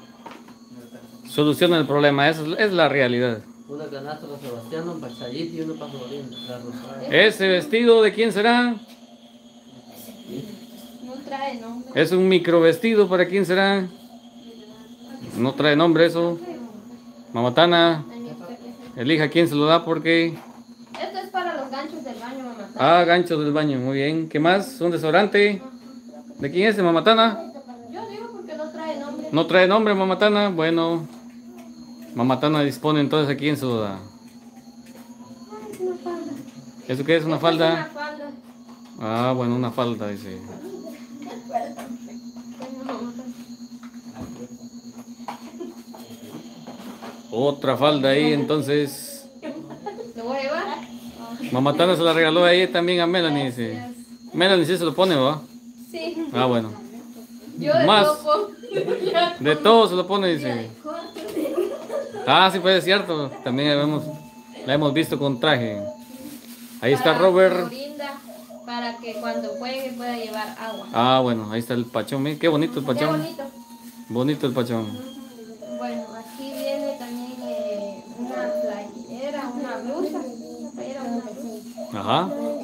soluciona el problema. Esa es, la realidad. Una canasta para Sebastián, un pachallito y uno para Florinda. La Rosario. ¿Ese vestido de quién será? No trae nombre. ¿Es un micro vestido para quién será? No trae nombre eso. Mamatana, elija quién se lo da porque... Esto es para los ganchos del baño, mamá. Ah, gancho del baño, muy bien. ¿Qué más? ¿Un desodorante? ¿De quién es? ¿De Mamatana? Yo digo porque no trae nombre. ¿No trae nombre Mamatana? Bueno, Mamatana dispone entonces a quién se lo da. ¿Eso qué es? ¿Una falda. Ah, bueno, una falda, dice. Otra falda ahí, entonces. ¿Lo voy a llevar? Mamatana se la regaló ahí también a Melanie. Melanie sí se lo pone, ¿va? Sí. Ah, bueno. Yo de Más. poco. De todo se lo pone, dice. Ah, sí, pues es cierto. También la hemos, la hemos visto con traje. Ahí está Robert. Para que cuando juegue pueda llevar agua. Ah, bueno, ahí está el pachón. Qué bonito el Qué pachón. bonito. Bonito el pachón. Bueno, aquí viene también eh, una playera, una blusa. Una playera, una blusa. Ajá. No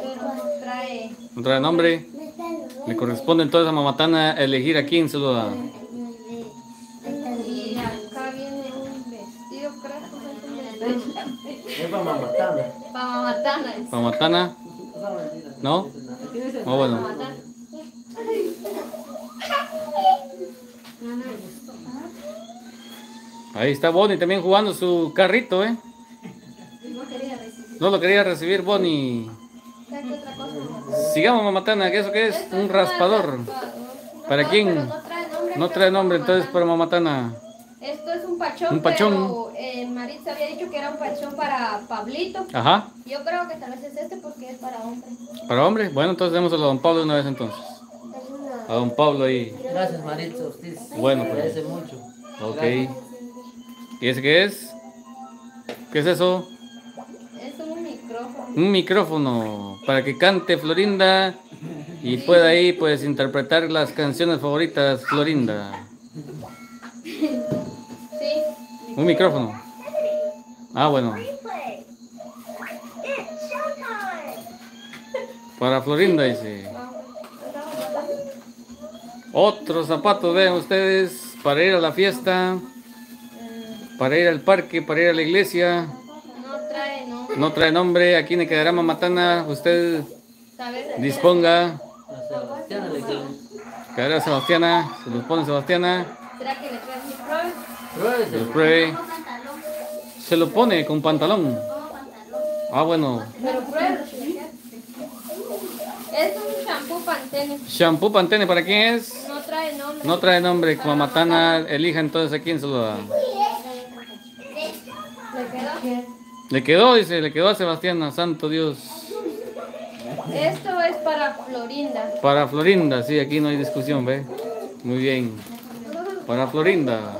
trae. No trae nombre. Le corresponde entonces a Mamatana elegir a quién se lo da. Y acá viene un vestido, creo que es un vestido. Es para Mamatana. Para mamatana. es. Mamatana. ¿No? Oh, bueno. Mamatana. Ahí está Bonnie también jugando su carrito, ¿eh? No lo quería recibir Bonnie. Sigamos Mamatana, ¿qué eso qué es? Un raspador. ¿Para quién? no trae nombre. No creo trae que nombre entonces para mamatana. Esto es un pachón, Un pachón. pero eh, Maritza había dicho que era un pachón para Pablito. Ajá. Yo creo que tal vez es este porque es para hombre. ¿Para hombre? Bueno, entonces demos a don Pablo una vez entonces. A don Pablo ahí. Gracias, Maritza. Bueno, pues. Agradece mucho. Ok. ¿Y ese qué es? ¿Qué es eso? Un micrófono. Un micrófono para que cante Florinda y pueda ahí pues interpretar las canciones favoritas Florinda. Sí. Un micrófono. Ah, bueno. Para Florinda dice. Otros zapatos, vean ustedes, para ir a la fiesta, para ir al parque, para ir a la iglesia. No trae nombre. Aquí le quedará Mamatana. Usted ¿Sabes? disponga. A Sebastián le quedó. Quedará Sebastiana, se los pone Sebastiana, se los pruebe. Se lo pone con pantalón. Ah, bueno. Es un shampoo Pantene. Shampoo Pantene, ¿para quién es? No trae nombre. No trae nombre, Mamatana, elija entonces a quién se lo da. ¿Le quedó? Le quedó, dice, le quedó a Sebastiana, santo Dios. Esto es para Florinda. Para Florinda, sí, aquí no hay discusión, ¿ve? Muy bien. Para Florinda.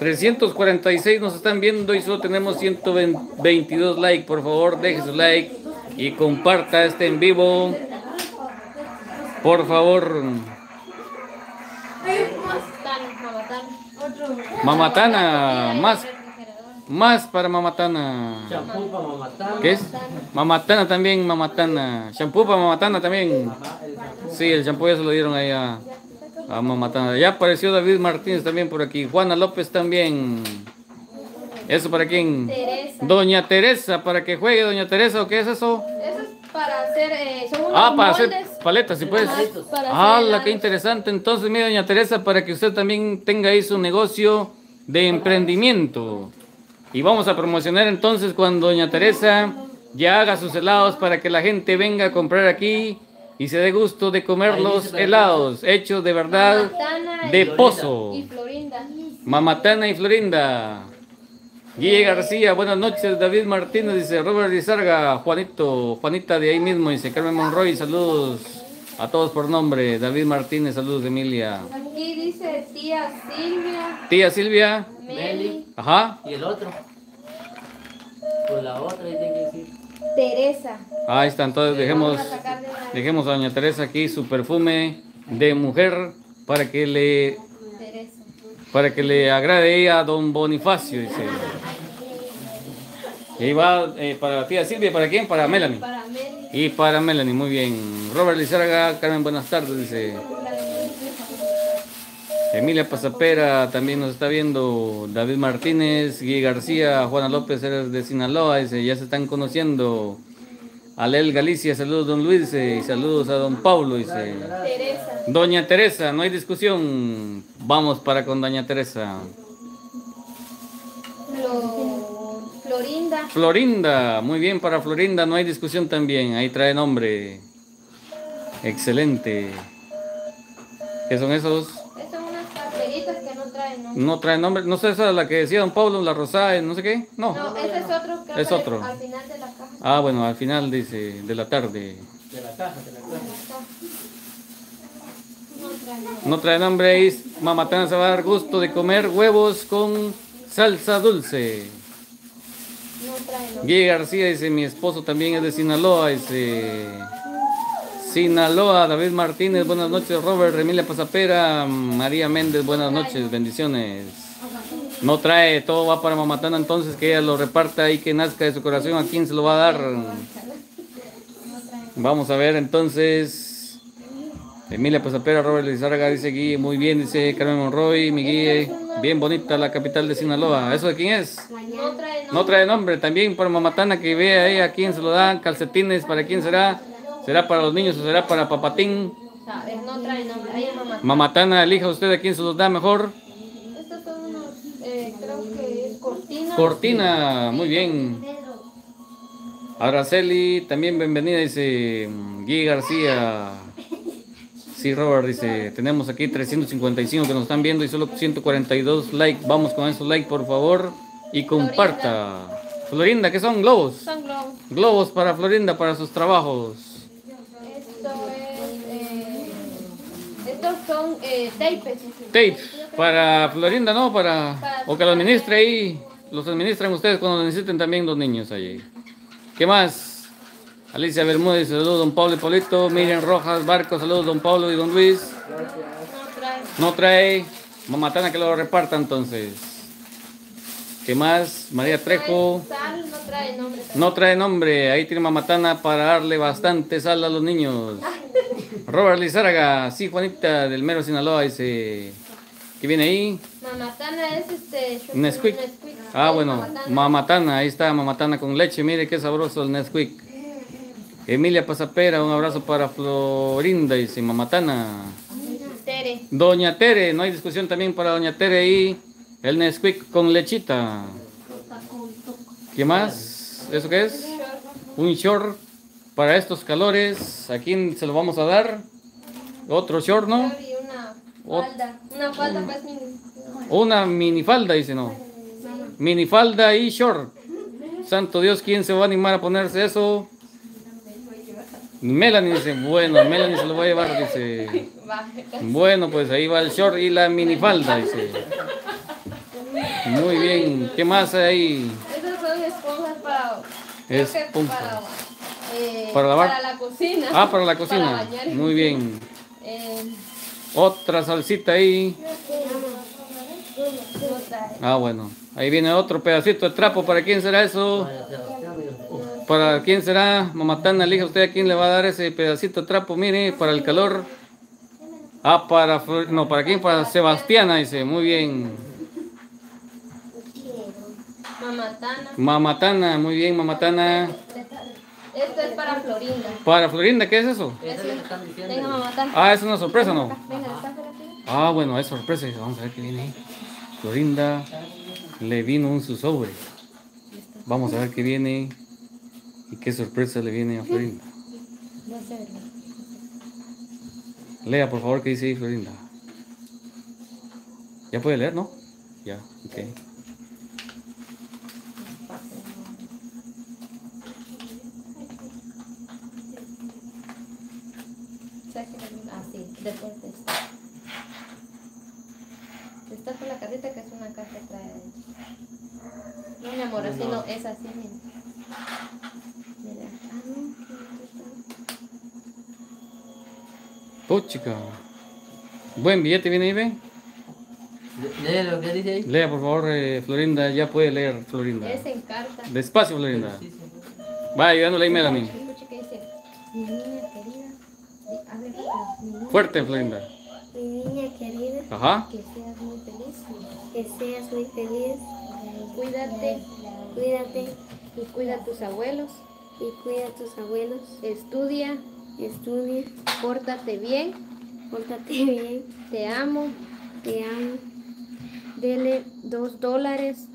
346 nos están viendo y solo tenemos 122 likes. Por favor, deje su like y comparta este en vivo. Por favor. Mamatana, más, más para Mamatana. Champú para mamatana. ¿Qué es? Mamatana también, Mamatana. Shampoo para Mamatana también. Ajá, el champú. Sí, el champú ya se lo dieron ahí a, a Mamatana. Ya apareció David Martínez también por aquí. Juana López también. ¿Eso para quién? Teresa. Doña Teresa, para que juegue Doña Teresa, ¿o qué es eso? Eso es para hacer, eh, son unos Ah, para moldes. hacer paletas, si puedes. Ah, la qué interesante. Entonces, mire, doña Teresa, para que usted también tenga ahí su negocio de emprendimiento. Y vamos a promocionar entonces cuando doña Teresa ya haga sus helados para que la gente venga a comprar aquí y se dé gusto de comer Ahí los helados hechos de verdad Mamatana de y- pozo. y Florinda. Mamatana y Florinda. Guille García, buenas noches. David Martínez dice Robert Lizarga, Juanito, Juanita de ahí mismo, dice Carmen Monroy, saludos a todos por nombre. David Martínez, saludos Emilia. Aquí dice tía Silvia, Tía Silvia, Meli, ajá. Y el otro. Pues la otra ahí tiene que decir. Teresa. Ahí está, entonces dejemos, dejemos a doña Teresa aquí su perfume de mujer para que le, Teresa. para que le agrade a don Bonifacio, dice. Y ahí va eh, para la tía Silvia, ¿para quién? Para Melanie. Para Meli. Y para Melanie, muy bien. Robert Lizarga, Carmen, buenas tardes, dice. Emilia Pasapera también nos está viendo. David Martínez, Guy García, Juana López, eres de Sinaloa, dice, ya se están conociendo. Alel Galicia, saludos don Luis, y saludos a don Pablo, dice. Teresa. Doña Teresa, no hay discusión. Vamos para con Doña Teresa. Flo- Florinda. Florinda, muy bien para Florinda, no hay discusión también. Ahí trae nombre. Excelente. ¿Qué son esos? Estas son unas carteritas no traen nombre. No trae nombre. No sé, esa es la que decía don Pablo, la rosada, no sé qué. No. No, este es otro. Creo Es que otro. Al final de la caja. Ah, bueno, al final dice, de la tarde. De la caja, de la caja. No trae nombre. No trae nombre ahí. Mamatana se va a dar gusto de comer huevos con salsa dulce. No trae nombre. Guille García dice, mi esposo también es de Sinaloa, dice... Sinaloa, David Martínez, buenas noches, Robert, Emilia Pasapera, María Méndez, buenas noches, bendiciones. No trae, todo va para Mamatana entonces, que ella lo reparta y que nazca de su corazón, ¿a quién se lo va a dar? Vamos a ver entonces. Emilia Pasapera, Robert Lizarga dice Guille, muy bien, dice Carmen Monroy, mi Guille, bien bonita la capital de Sinaloa. ¿Eso de quién es? No trae nombre. No trae nombre, también para Mamatana que vea ahí a quién se lo dan, calcetines, ¿para quién será? ¿Será para los niños o será para Papatín? No trae nombre. Ahí es mamá. Mamatana, elija usted a quién se los da mejor. Estos son unos, eh, creo que es cortina. Cortina, muy bien. Araceli, también bienvenida, dice Guy García. Sí, Robert dice, tenemos aquí 355 que nos están viendo y solo 142 likes. Vamos con esos likes, por favor. Y comparta. Florinda, ¿qué son globos? Son globos. Globos para Florinda, para sus trabajos. Son eh, tapes. Tape para Florinda, ¿no? Para... O que lo administre ahí. Los administran ustedes cuando necesiten también los niños allí. ¿Qué más? Alicia Bermúdez, saludos don Pablo y Polito. Miriam Rojas, Barco, saludos don Pablo y don Luis. No trae. No trae. Mamatana que lo reparta entonces. ¿Qué más? María Trejo. Sal, no trae nombre. No trae nombre. Ahí tiene Mamatana para darle bastante sal a los niños. Robert Lizárraga. Sí, Juanita del Mero Sinaloa dice. ¿Qué viene ahí? Mamatana es este. Nesquik. Ah, Es bueno, Mamatana. Mamatana, ahí está Mamatana con leche, mire qué sabroso el Nesquik. Emilia Pasapera, un abrazo para Florinda, dice Mamatana. Tere. Doña Tere, no hay discusión también para Doña Tere y el Nesquik con lechita. ¿Qué más? ¿Eso qué es? Un short para estos calores. ¿A quién se lo vamos a dar? Otro short, ¿no? Una falda. Una falda pues mini. Una minifalda, dice no. Minifalda y short. Santo Dios, ¿quién se va a animar a ponerse eso? Melanie dice, bueno, Melanie se lo va a llevar, dice. Bueno, pues ahí va el short y la minifalda, dice. Muy bien, ¿qué más hay? Esas son esponjas para. Esponjas. Para, eh, ¿Para lavar? Para la cocina. Ah, para la Para cocina. bañar. Muy bien. Eh, Otra salsita ahí. Ah, bueno. Ahí viene otro pedacito de trapo. ¿Para quién será eso? Para Sebastián, digo. ¿Para quién será? Mamatana, elija usted a quién le va a dar ese pedacito de trapo. Mire, para el calor. Ah, para... No, ¿para quién? Para Sebastiana, dice. Muy bien. Mamatana. Mamatana, muy bien, Mamatana. Esto es para Florinda. Para Florinda, ¿qué es eso? Eso es lo que están diciendo. Venga. Ah, es una sorpresa, ¿no? Venga, está por aquí. Ah, bueno, es sorpresa. Vamos a ver qué viene ahí. Florinda le vino un su sobre. Vamos a ver qué viene y qué sorpresa le viene a Florinda. No sé. Lea, por favor, qué dice ahí Florinda. Ya puede leer, ¿no? Ya, ok. Sáquenle- Ah, sí, después de esto. Está por la carrita que es una caja que trae. No, mi amor, así no, es así, mira. Mira. Ah, no, Oh, chica. Buen billete viene ahí, ve. Lee lo que dice ahí. Lea, por favor, eh, Florinda. Ya puede leer, Florinda. es en carta. Despacio, Florinda. Sí, sí. Va ayudándole ahí, Melanie. Que dice, mi niña querida, di- a ver, mi niña, Fuerte, Florinda. Mi niña querida, Ajá. que seas muy feliz, que seas muy feliz, cuídate. Cuídate. Y cuida a tus abuelos, y cuida a tus abuelos, estudia, estudia, pórtate bien, pórtate bien, te amo, te amo, dele dos dólares,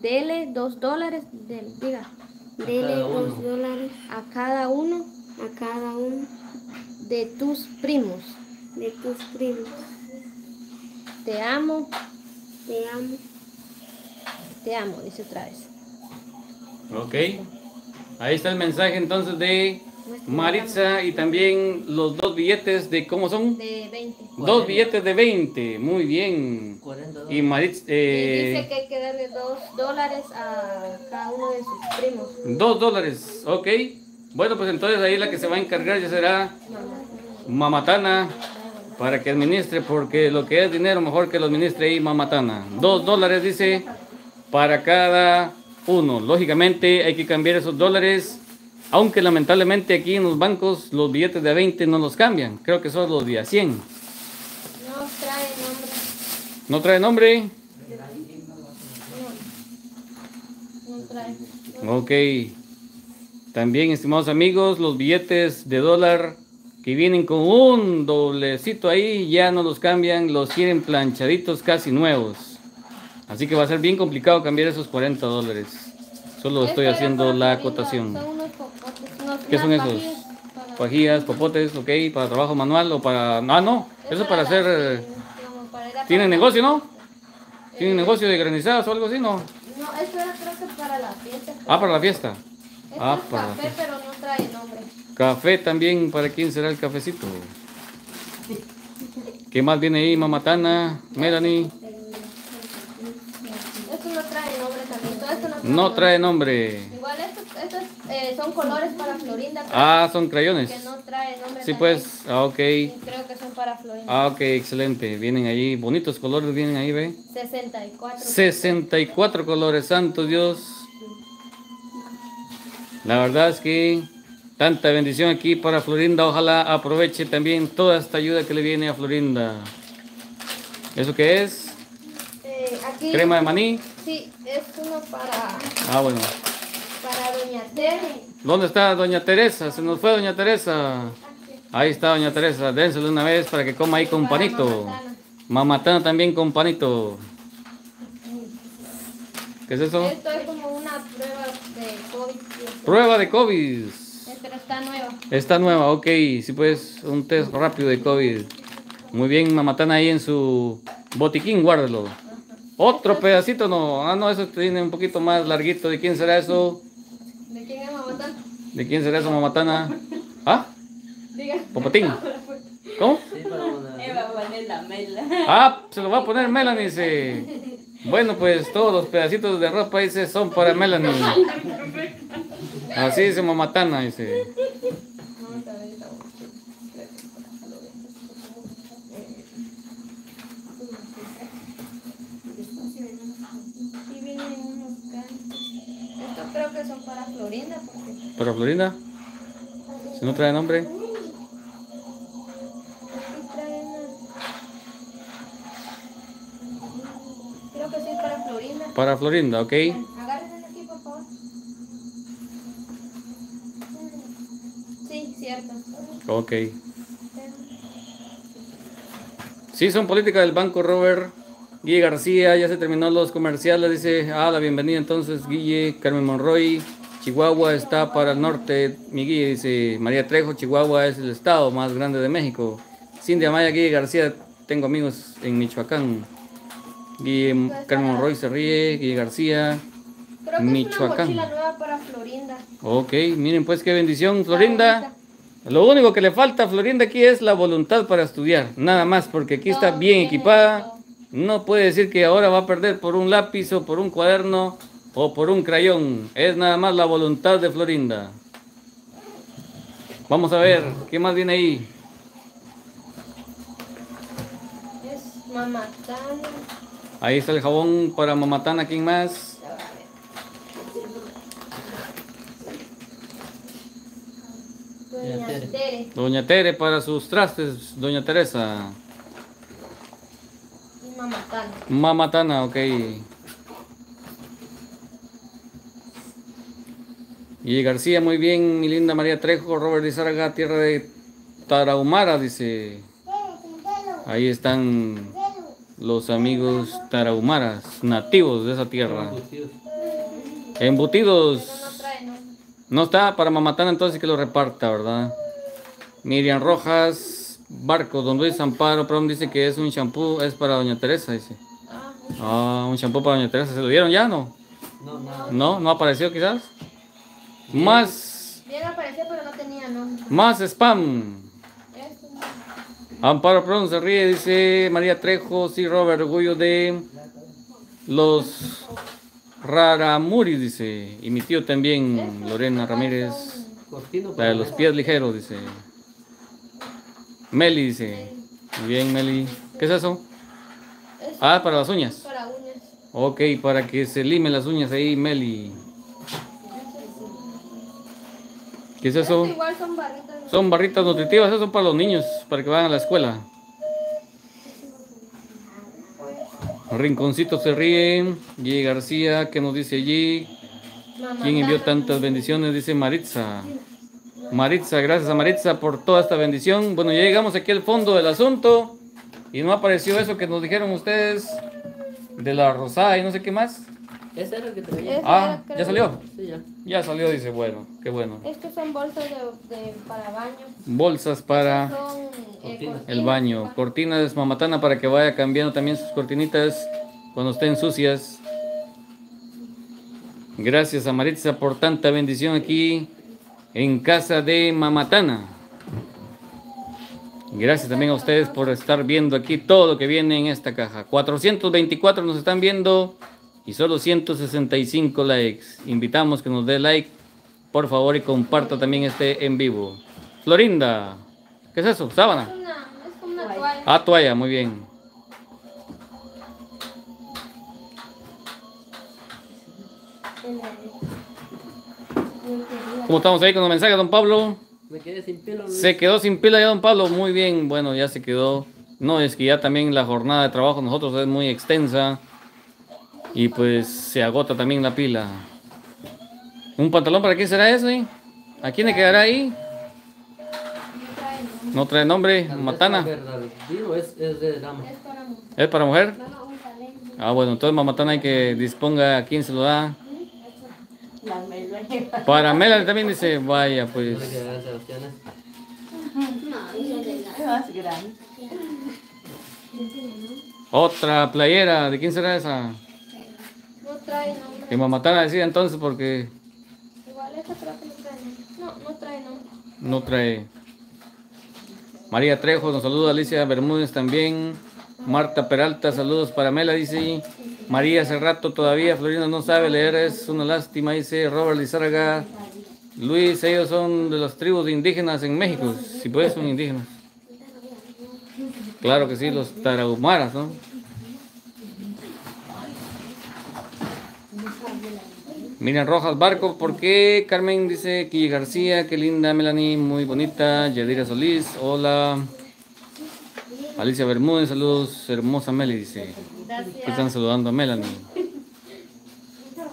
dele dos dólares, del- diga, dele dos dólares. A cada uno. A cada uno de tus primos. de tus primos. Te amo, Te amo, te amo, dice otra vez. Ok. Ahí está el mensaje entonces de Maritza y también los dos billetes de, ¿cómo son? De 20. Dos billetes de 20. Muy bien. 40 Y. Maritza, Y dice eh, que hay que darle dos dólares a cada uno de sus primos. dos dólares. Ok. Bueno, pues entonces ahí la que se va a encargar ya será Mamatana para que administre, porque lo que es dinero mejor que lo administre ahí Mamatana. Dos dólares dice para cada uno. Lógicamente hay que cambiar esos dólares, aunque lamentablemente aquí en los bancos los billetes de a 20 no los cambian. Creo que son los de a 100. No trae nombre. ¿No trae nombre? No trae. Ok. También, estimados amigos, los billetes de dólar que vienen con un doblecito ahí ya no los cambian, los quieren planchaditos casi nuevos. Así que va a ser bien complicado cambiar esos 40 dólares. Solo estoy haciendo la acotación. ¿Qué son esos? pajillas popotes, ok, para trabajo manual o para... Ah, no, eso para hacer... eh, ¿Tienen negocio, no? ¿Tienen negocio de granizadas o algo así, no? No, esto era creo que para la fiesta. Ah, para la fiesta. Ah, para la café, pero no trae nombre. Café también, ¿para quién será el cafecito? ¿Qué más viene ahí, Mamatana, Melanie? Esto no trae nombre también. Todo esto no trae, No nombre. trae nombre. Igual estos, estos eh, son colores para Florinda. Ah, son crayones. Que no trae nombre. Sí, también. pues, ah, ok. Creo que son para Florinda. Ah, ok, excelente. Vienen ahí, bonitos colores vienen ahí, ve. 64. 64 colores, santo Dios. La verdad es que tanta bendición aquí para Florinda. Ojalá aproveche también toda esta ayuda que le viene a Florinda. ¿Eso qué es? Eh, aquí. ¿Crema de maní? Sí, es uno para, Ah, bueno. para Doña Tere. ¿Dónde está doña Teresa? Se nos fue doña Teresa. Ahí está doña Teresa. Dénselo una vez para que coma ahí con Para panito. Mamatana. Mamatana también con panito. ¿Qué es eso? Esto es como una prueba de COVID. Prueba de COVID. Pero está nueva. Está nueva, ok. Sí, pues un test rápido de COVID. Muy bien, Mamatana ahí en su botiquín, guárdalo. Otro pedacito, no. Ah, no, eso tiene un poquito más larguito. ¿De quién será eso? ¿De quién es Mamatana? ¿De quién será eso, Mamatana? ¿Ah? Diga. ¿Popotín? ¿Cómo? Ah, se lo va a poner Melanie, dice. Bueno, pues todos los pedacitos de ropa, dice, son para Melanie. Así dice mamatana, dice. creo que son para Florinda. Porque... ¿Para Florinda? Si no trae nombre. Creo que sí, para Florinda. Para Florinda, ok. Ok. Sí, son políticas del banco, Robert. Guille García, ya se terminó los comerciales, dice, ah, la bienvenida entonces, Guille, Carmen Monroy, Chihuahua está para el norte, mi Guille dice, María Trejo, Chihuahua es el estado más grande de México. Cindy Amaya, Guille García, tengo amigos en Michoacán. Guille, Carmen Monroy se ríe, Guille García, Creo que es Michoacán. una mochila nueva para Florinda. ok, miren pues qué bendición, Florinda. Lo único que le falta a Florinda aquí es la voluntad para estudiar, nada más, porque aquí está bien equipada. No puede decir que ahora va a perder por un lápiz o por un cuaderno o por un crayón. Es nada más la voluntad de Florinda. Vamos a ver, ¿qué más viene ahí? Es mamatana. Ahí está el jabón para Mamatana, ¿quién más? Doña Ya, Tere. Doña Tere para sus trastes, Doña Teresa. Y mamatana. Mamatana, ok. Y García, muy bien, mi linda María Trejo, Robert Lizarga, tierra de Tarahumara, dice. Ahí están los amigos tarahumaras, nativos de esa tierra. Embutidos. No está para Mamatana, entonces que lo reparta, ¿verdad? Miriam Rojas, Barco, Don Luis Amparo, perdón, dice que es un champú, es para Doña Teresa, dice. Ah, Ah, un champú para Doña Teresa, ¿se lo dieron ya, no? No. No, no apareció quizás. Más, bien apareció, pero no tenía nombre. más spam. No. Amparo Perdón se ríe, dice María Trejo, sí, Robert, orgullo de los Raramuri, dice. Y mi tío también, Lorena Ramírez, la para de los pies ligeros, dice. Meli, dice. Muy bien, Meli. ¿Qué es eso? Es Ah, para las uñas. para uñas. Ok, para que se limen las uñas ahí, Meli. ¿Qué es eso? igual son barritas. ¿no? Son barritas nutritivas, eso son para los niños, para que vayan a la escuela. Rinconcito se ríe. G. García, ¿qué nos dice allí? ¿Quién envió tantas bendiciones? Dice Maritza. Maritza, gracias a Maritza por toda esta bendición. Bueno, ya llegamos aquí al fondo del asunto. Y no apareció eso que nos dijeron ustedes de la rosada y no sé qué más. Ese era el que traía. Ese Ah, era, ¿ya salió? Sí, ya. Ya salió, dice, bueno, qué bueno. Estos son bolsas de, de- para baño. Bolsas para Son eh, el baño. Cortinas mamatana para que vaya cambiando también sus cortinitas cuando estén sucias. Gracias a Maritza por tanta bendición aquí en casa de Mamatana. Gracias también a ustedes por estar viendo aquí todo lo que viene en esta caja. 424 nos están viendo y solo 165 likes. Invitamos que nos dé like, por favor, y comparta también este en vivo. Florinda, ¿qué es eso? Es ¿Sábana? una, es como una toalla. Ah, toalla, muy bien. ¿Cómo estamos ahí con los mensajes, don Pablo? Me quedé sin pelo. Luis. Se quedó sin pila ya, don Pablo. Muy bien, bueno, ya se quedó. No, es que ya también la jornada de trabajo nosotros es muy extensa y pues se agota también la pila. ¿Un pantalón para quién será ese? ¿A quién le quedará ahí? No trae nombre, Matana. Es, es de dama. Es para mujer. ¿Es para mujer? Ah, bueno, entonces Mamatana hay que disponga a quién se lo da. Para Melanie también dice, vaya, No pues. a. Otra playera, ¿de quién será esa? No trae nombre. Que Mamatana decía entonces porque Igual esta creo que no trae nombre. No, no trae nombre. no trae. María Trejo nos saluda, Alicia Bermúdez también. Marta Peralta, saludos para Mela, dice. María hace rato todavía, Florina no sabe leer, es una lástima, dice Robert Lizárraga. Luis, ellos son de las tribus indígenas en México, si pues son indígenas. Claro que sí, los tarahumaras, ¿no? Miriam Rojas Barco, ¿por qué? Carmen dice Quille García, qué linda Melanie, muy bonita. Yadira Solís, hola. Alicia Bermúdez, saludos, hermosa Meli, dice. Gracias. Están saludando a Melanie.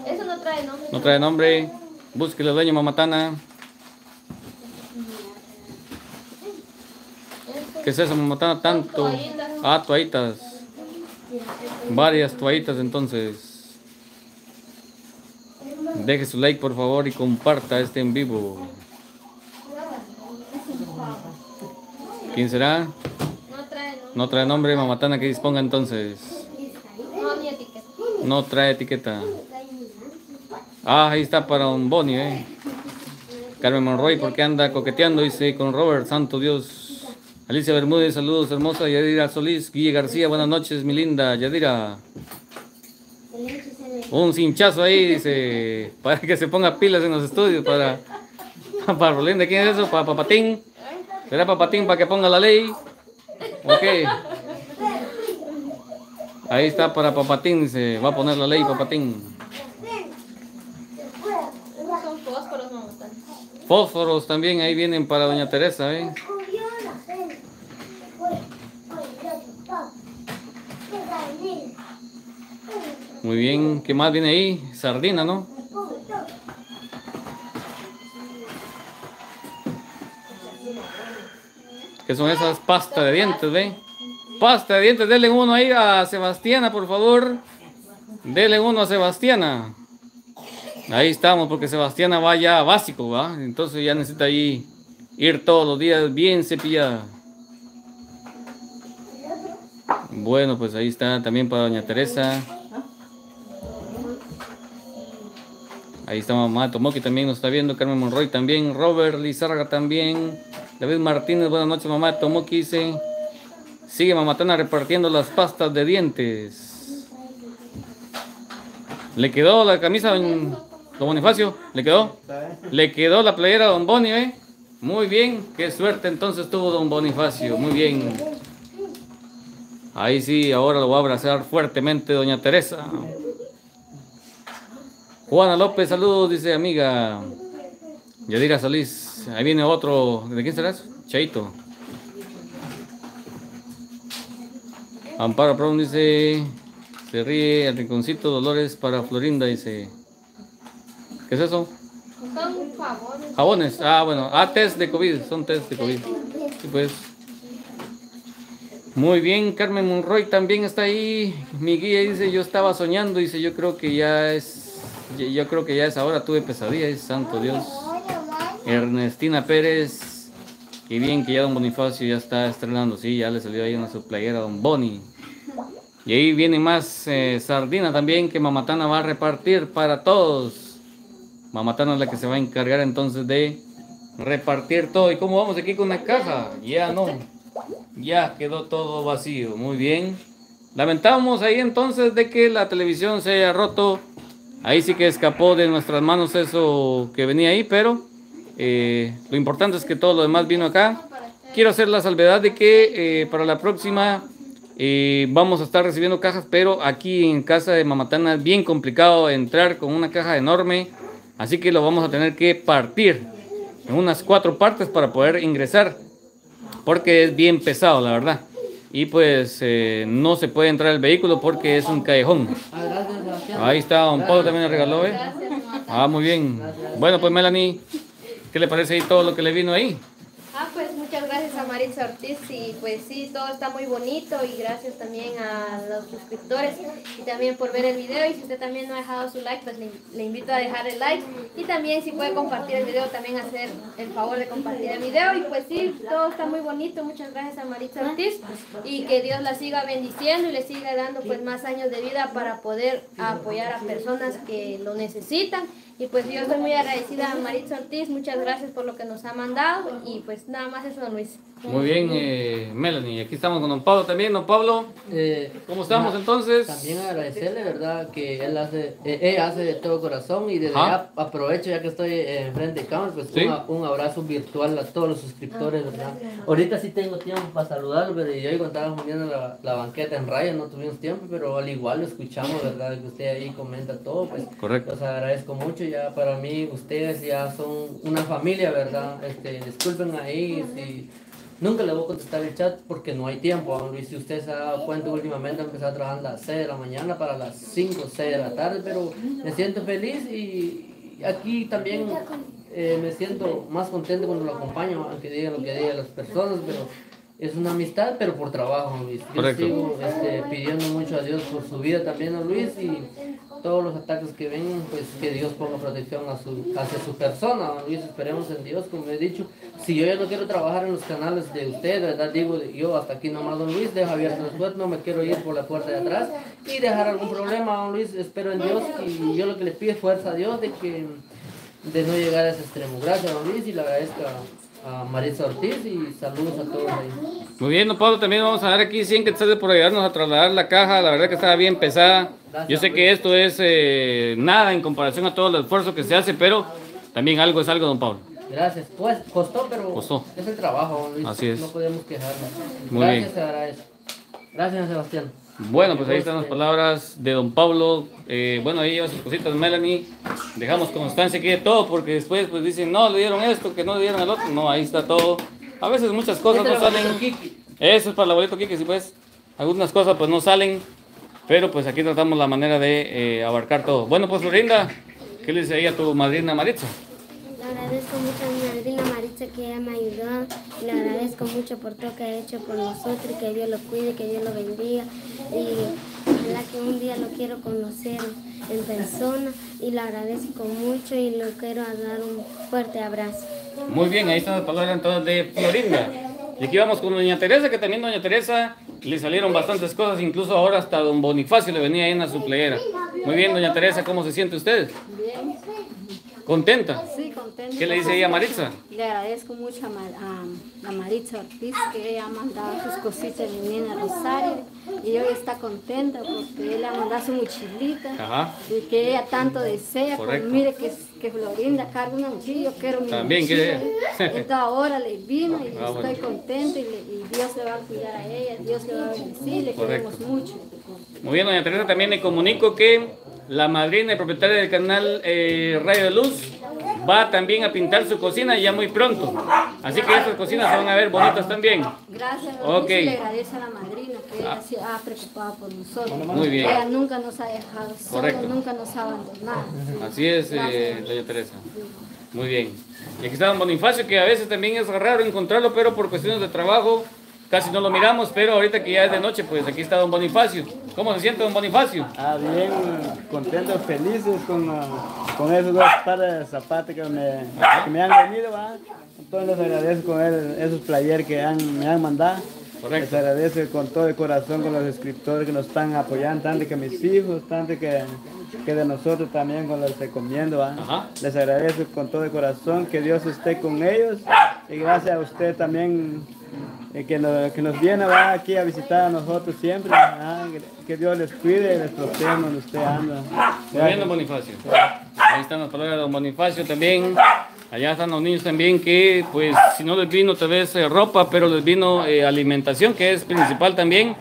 Eso no trae nombre. No trae nombre. Búsquelo, dueño Mamatana. ¿Qué es eso, Mamatana? Tanto. Ah, toallitas. Varias toallitas, entonces. Deje su like, por favor, y comparta este en vivo. ¿Quién será? No trae nombre. Mamatana, que disponga entonces. No, ni etiqueta. No trae etiqueta. Ah, ahí está para un Boni, eh. Carmen Monroy, porque anda coqueteando, dice, con Robert, santo Dios. Alicia Bermúdez, saludos, hermosa. Yadira Solís, Guille García, buenas noches, mi linda. Yadira, un cinchazo ahí, dice, para que se ponga pilas en los estudios, para, para Rolinda. ¿Quién es eso? Para Papatín. ¿Será Papatín para que ponga la ley? Ok. Ahí está para Papatín, dice, va a poner la ley Papatín. Son fósforos. Fósforos también ahí vienen para Doña Teresa, ¿eh? Muy bien, ¿qué más viene ahí? Sardina, ¿no? ¿Qué son esas pasta de dientes, ve? Pasta de dientes, denle uno ahí a Sebastiana, por favor. Denle uno a Sebastiana. Ahí estamos, porque Sebastiana va ya básico, ¿va? Entonces ya necesita ahí ir todos los días bien cepillada. Bueno, pues ahí está también para Doña Teresa. Ahí está mamá Tomoki también nos está viendo, Carmen Monroy también, Robert Lizarga también, David Martínez, buenas noches mamá Tomoki dice, sigue mamatana repartiendo las pastas de dientes. ¿Le quedó la camisa, don, don Bonifacio? ¿Le quedó? Le quedó la playera a don Boni, ¿eh? Muy bien, qué suerte entonces tuvo don Bonifacio, muy bien. Ahí sí, ahora lo voy a abrazar fuertemente doña Teresa. Juana López, saludos, dice amiga. Yadira Solís, ahí viene otro, ¿de quién será eso? Chaito. Amparo Brown dice, se ríe el rinconcito Dolores para Florinda, dice. ¿Qué es eso? Son favores. Jabones, ah bueno, ah, test de COVID, son test de COVID. Sí, pues. Muy bien, Carmen Monroy también está ahí. Mi guía dice, yo estaba soñando, dice, yo creo que ya es, yo- yo creo que ya es ahora, tuve pesadillas, santo Dios. Ernestina Pérez, qué bien que ya don Bonifacio ya está estrenando, sí, ya le salió ahí una su playera don Boni. Y ahí viene más eh, sardina también que Mamatana va a repartir para todos. Mamatana es la que se va a encargar entonces de repartir todo. ¿Y cómo vamos aquí con la caja? Ya no. Ya quedó todo vacío. Muy bien. Lamentamos ahí entonces de que la televisión se haya roto. Ahí sí que escapó de nuestras manos eso que venía ahí, pero eh, lo importante es que todo lo demás vino acá. Quiero hacer la salvedad de que eh, para la próxima eh, vamos a estar recibiendo cajas, pero aquí en casa de Mamatana es bien complicado entrar con una caja enorme, así que lo vamos a tener que partir en unas cuatro partes para poder ingresar, porque es bien pesado, la verdad. Y pues no se puede entrar el vehículo porque es un callejón. Ah. Ahí está, don Pablo también le regaló, ¿eh? Ah, muy bien. Bueno, pues Melanie, ¿qué le parece ahí todo lo que le vino ahí? Ah, pues muchas gracias a Maritza Ortiz y pues sí, todo está muy bonito y gracias también a los suscriptores y también por ver el video. Y si usted también no ha dejado su like, pues le, le invito a dejar el like. Y también si puede compartir el video, también hacer el favor de compartir el video. Y pues sí, todo está muy bonito, muchas gracias a Maritza Ortiz y que Dios la siga bendiciendo y le siga dando pues más años de vida para poder apoyar a personas que lo necesitan Y pues yo estoy muy agradecida a Maritza Ortiz, muchas gracias por lo que nos ha mandado y pues nada más eso, Luis. Muy bien, eh, Melanie. Aquí estamos con don Pablo también. Don Pablo, Eh, ¿cómo estamos na- entonces? También agradecerle, ¿verdad? Que él hace, eh, ella hace de todo corazón y desde Ajá. ya aprovecho, ya que estoy eh, enfrente de cámara, pues Sí. un, un abrazo virtual a todos los suscriptores, ¿verdad? Ahorita sí tengo tiempo para saludarlo, pero yo hoy cuando estábamos viendo la, la banqueta en raya no tuvimos tiempo, pero al igual lo escuchamos, ¿verdad? Que usted ahí comenta todo, pues Correcto. los agradezco mucho, ya para mí ustedes ya son una familia, ¿verdad? Este, disculpen ahí si nunca le voy a contestar el chat porque no hay tiempo, don Luis, si usted se ha dado cuenta últimamente he empezado a trabajar a las 6 de la mañana para las 5 o 6 de la tarde, pero me siento feliz y aquí también eh, me siento más contento cuando lo acompaño, aunque digan lo que digan las personas, pero es una amistad, pero por trabajo, Luis. Yo Correcto. sigo este, pidiendo mucho a Dios por su vida también, don Luis, y todos los ataques que vengan, pues que Dios ponga protección a su, hacia su persona, don Luis, esperemos en Dios, como he dicho, si yo ya no quiero trabajar en los canales de usted, ¿verdad? Digo, yo hasta aquí nomás, don Luis, dejo abierto las puertas, no me quiero ir por la puerta de atrás y dejar algún problema, don Luis, espero en Dios y yo lo que le pido es fuerza a Dios de que de no llegar a ese extremo. Gracias, don Luis, y le agradezco a, a Marisa Ortiz y saludos a todos ahí. Muy bien, don Pablo, también vamos a dar aquí 100 quetzales por ayudarnos a trasladar la caja. La verdad que estaba bien pesada. Yo sé que esto es eh, nada en comparación a todo el esfuerzo que se hace, pero también algo es algo, don Pablo. Gracias. Pues costó, pero Costó. es el trabajo, Luis. Así es. No podemos quejarnos. Muy Gracias, bien. Gracias, Sebastián. Bueno, pues ahí están las palabras de don Pablo. Eh, bueno, ahí lleva sus cositas Melanie. Dejamos constancia aquí de todo porque después pues dicen, no, le dieron esto, que no le dieron el otro. No, ahí está todo. A veces muchas cosas Este no salen. Kiki. Eso es para el abuelito Kike, sí pues. Algunas cosas pues no salen, pero pues aquí tratamos la manera de eh, abarcar todo. Bueno, pues Florinda, ¿qué le dice ahí a tu madrina Maritza? Le agradezco mucho a mi madrina Maritza que ella me ayudó. y Le agradezco mucho por todo que ha hecho por nosotros. y Que Dios lo cuide, que Dios lo bendiga. Y ojalá que un día lo quiero conocer en persona. Y le agradezco mucho y le quiero dar un fuerte abrazo. Muy bien, ahí están las palabras entonces de Florinda. Y aquí vamos con doña Teresa, que también doña Teresa le salieron bastantes cosas, incluso ahora hasta don Bonifacio le venía ahí en su playera. Muy bien, doña Teresa, ¿cómo se siente usted? Bien, ¿Contenta? sí, contenta. ¿Qué le dice ella a Maritza? Le agradezco mucho a, Mar- a- a Maritza Ortiz que ella ha mandado sus cositas de nena Rosario y hoy está contenta porque él ha mandado su mochilita Ajá. y que ella tanto desea. Pues mire que, que Florinda carga una mochila, yo quiero mi También mochila. quiere. Entonces ahora le vino y Ah, bueno. estoy contenta y, le- y Dios le va a cuidar a ella, Dios le va a bendecir, le Correcto. queremos mucho. Muy bien, doña Teresa, también le comunico que la madrina y propietaria del canal eh, Rayo de Luz va también a pintar su cocina ya muy pronto. Así que estas cocinas se van a ver bonitas también. Gracias, Ok. Luis, y le agradece a la madrina que ella se ha preocupado por nosotros. Muy bien. Ella nunca nos ha dejado Correcto. nunca nos ha abandonado. Así es, eh, doña Teresa. Muy bien. Y aquí está don Bonifacio, que a veces también es raro encontrarlo, pero por cuestiones de trabajo casi no lo miramos, pero ahorita que ya es de noche, pues aquí está don Bonifacio. ¿Cómo se siente don Bonifacio? Ah, bien, contentos, felices con, con esos dos pares de zapatos que me, que me han venido, ¿va? Entonces les agradezco con él, esos player que han, me han mandado. Correcto. Les agradezco con todo el corazón con los escritores que nos están apoyando, tanto que mis hijos, tanto que, que de nosotros también con los recomiendo. ¿va? Les agradezco con todo el corazón, que Dios esté con ellos y gracias a usted también eh, que, nos, que nos viene ¿va? aquí a visitar a nosotros siempre. ¿va? Que, Dios les cuide y les proteja donde usted anda. Bien, don Bonifacio. Ahí están las palabras de don Bonifacio también. Allá están los niños también que, pues, si no les vino tal vez eh, ropa, pero les vino eh, alimentación, que es principal también.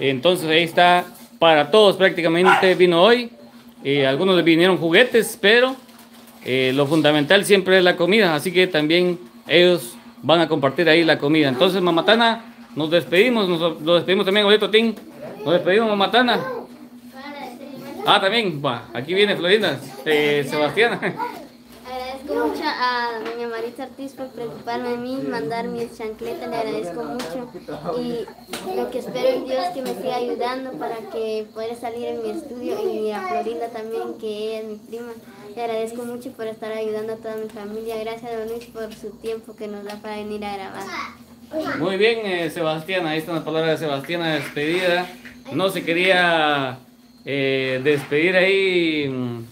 Entonces ahí está para todos prácticamente vino hoy. Eh, algunos les vinieron juguetes, pero eh, lo fundamental siempre es la comida. Así que también ellos van a compartir ahí la comida. Entonces, Mamatana, nos despedimos. Nos, nos despedimos también, ahorita, Tim. Nos despedimos, Mamatana. Ah, también, va, aquí viene Florinda, eh, Sebastián. Agradezco mucho a doña Marita Ortiz por preocuparme de mí, mandar mis chancletas, le agradezco mucho. Y lo que espero en Dios que me siga ayudando para que pueda salir en mi estudio y a Florinda también, que ella es mi prima. Le agradezco mucho por estar ayudando a toda mi familia. Gracias, don Luis, por su tiempo que nos da para venir a grabar. Muy bien, eh, Sebastián, ahí están las palabras de Sebastián, la despedida. No se quería eh, despedir ahí mm,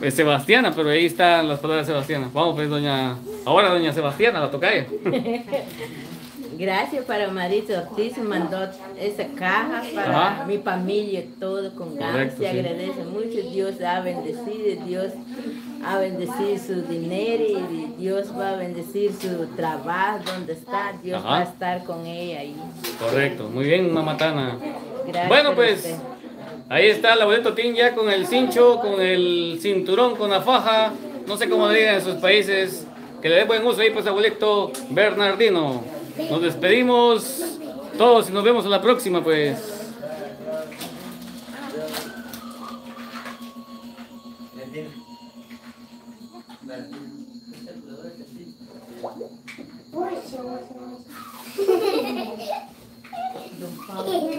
Es Sebastiana, pero ahí están las palabras de Sebastiana. Vamos pues, doña... Ahora doña Sebastiana, la tocaya. Gracias para Marisa Ortiz, mandó esa caja para Ajá. mi familia, todo con ganas. Se sí. agradece mucho. Dios ha bendecido, Dios ha bendecido su dinero y Dios va a bendecir su trabajo donde está. Dios Ajá. va a estar con ella ahí. Correcto, muy bien, mamatana. Gracias Bueno, pues usted. ahí está el abuelito Tim ya con el cincho, con el cinturón, con la faja, no sé cómo digan en sus países. Que le dé buen uso ahí, pues, abuelito Bernardino. Nos despedimos todos y nos vemos a la próxima, pues.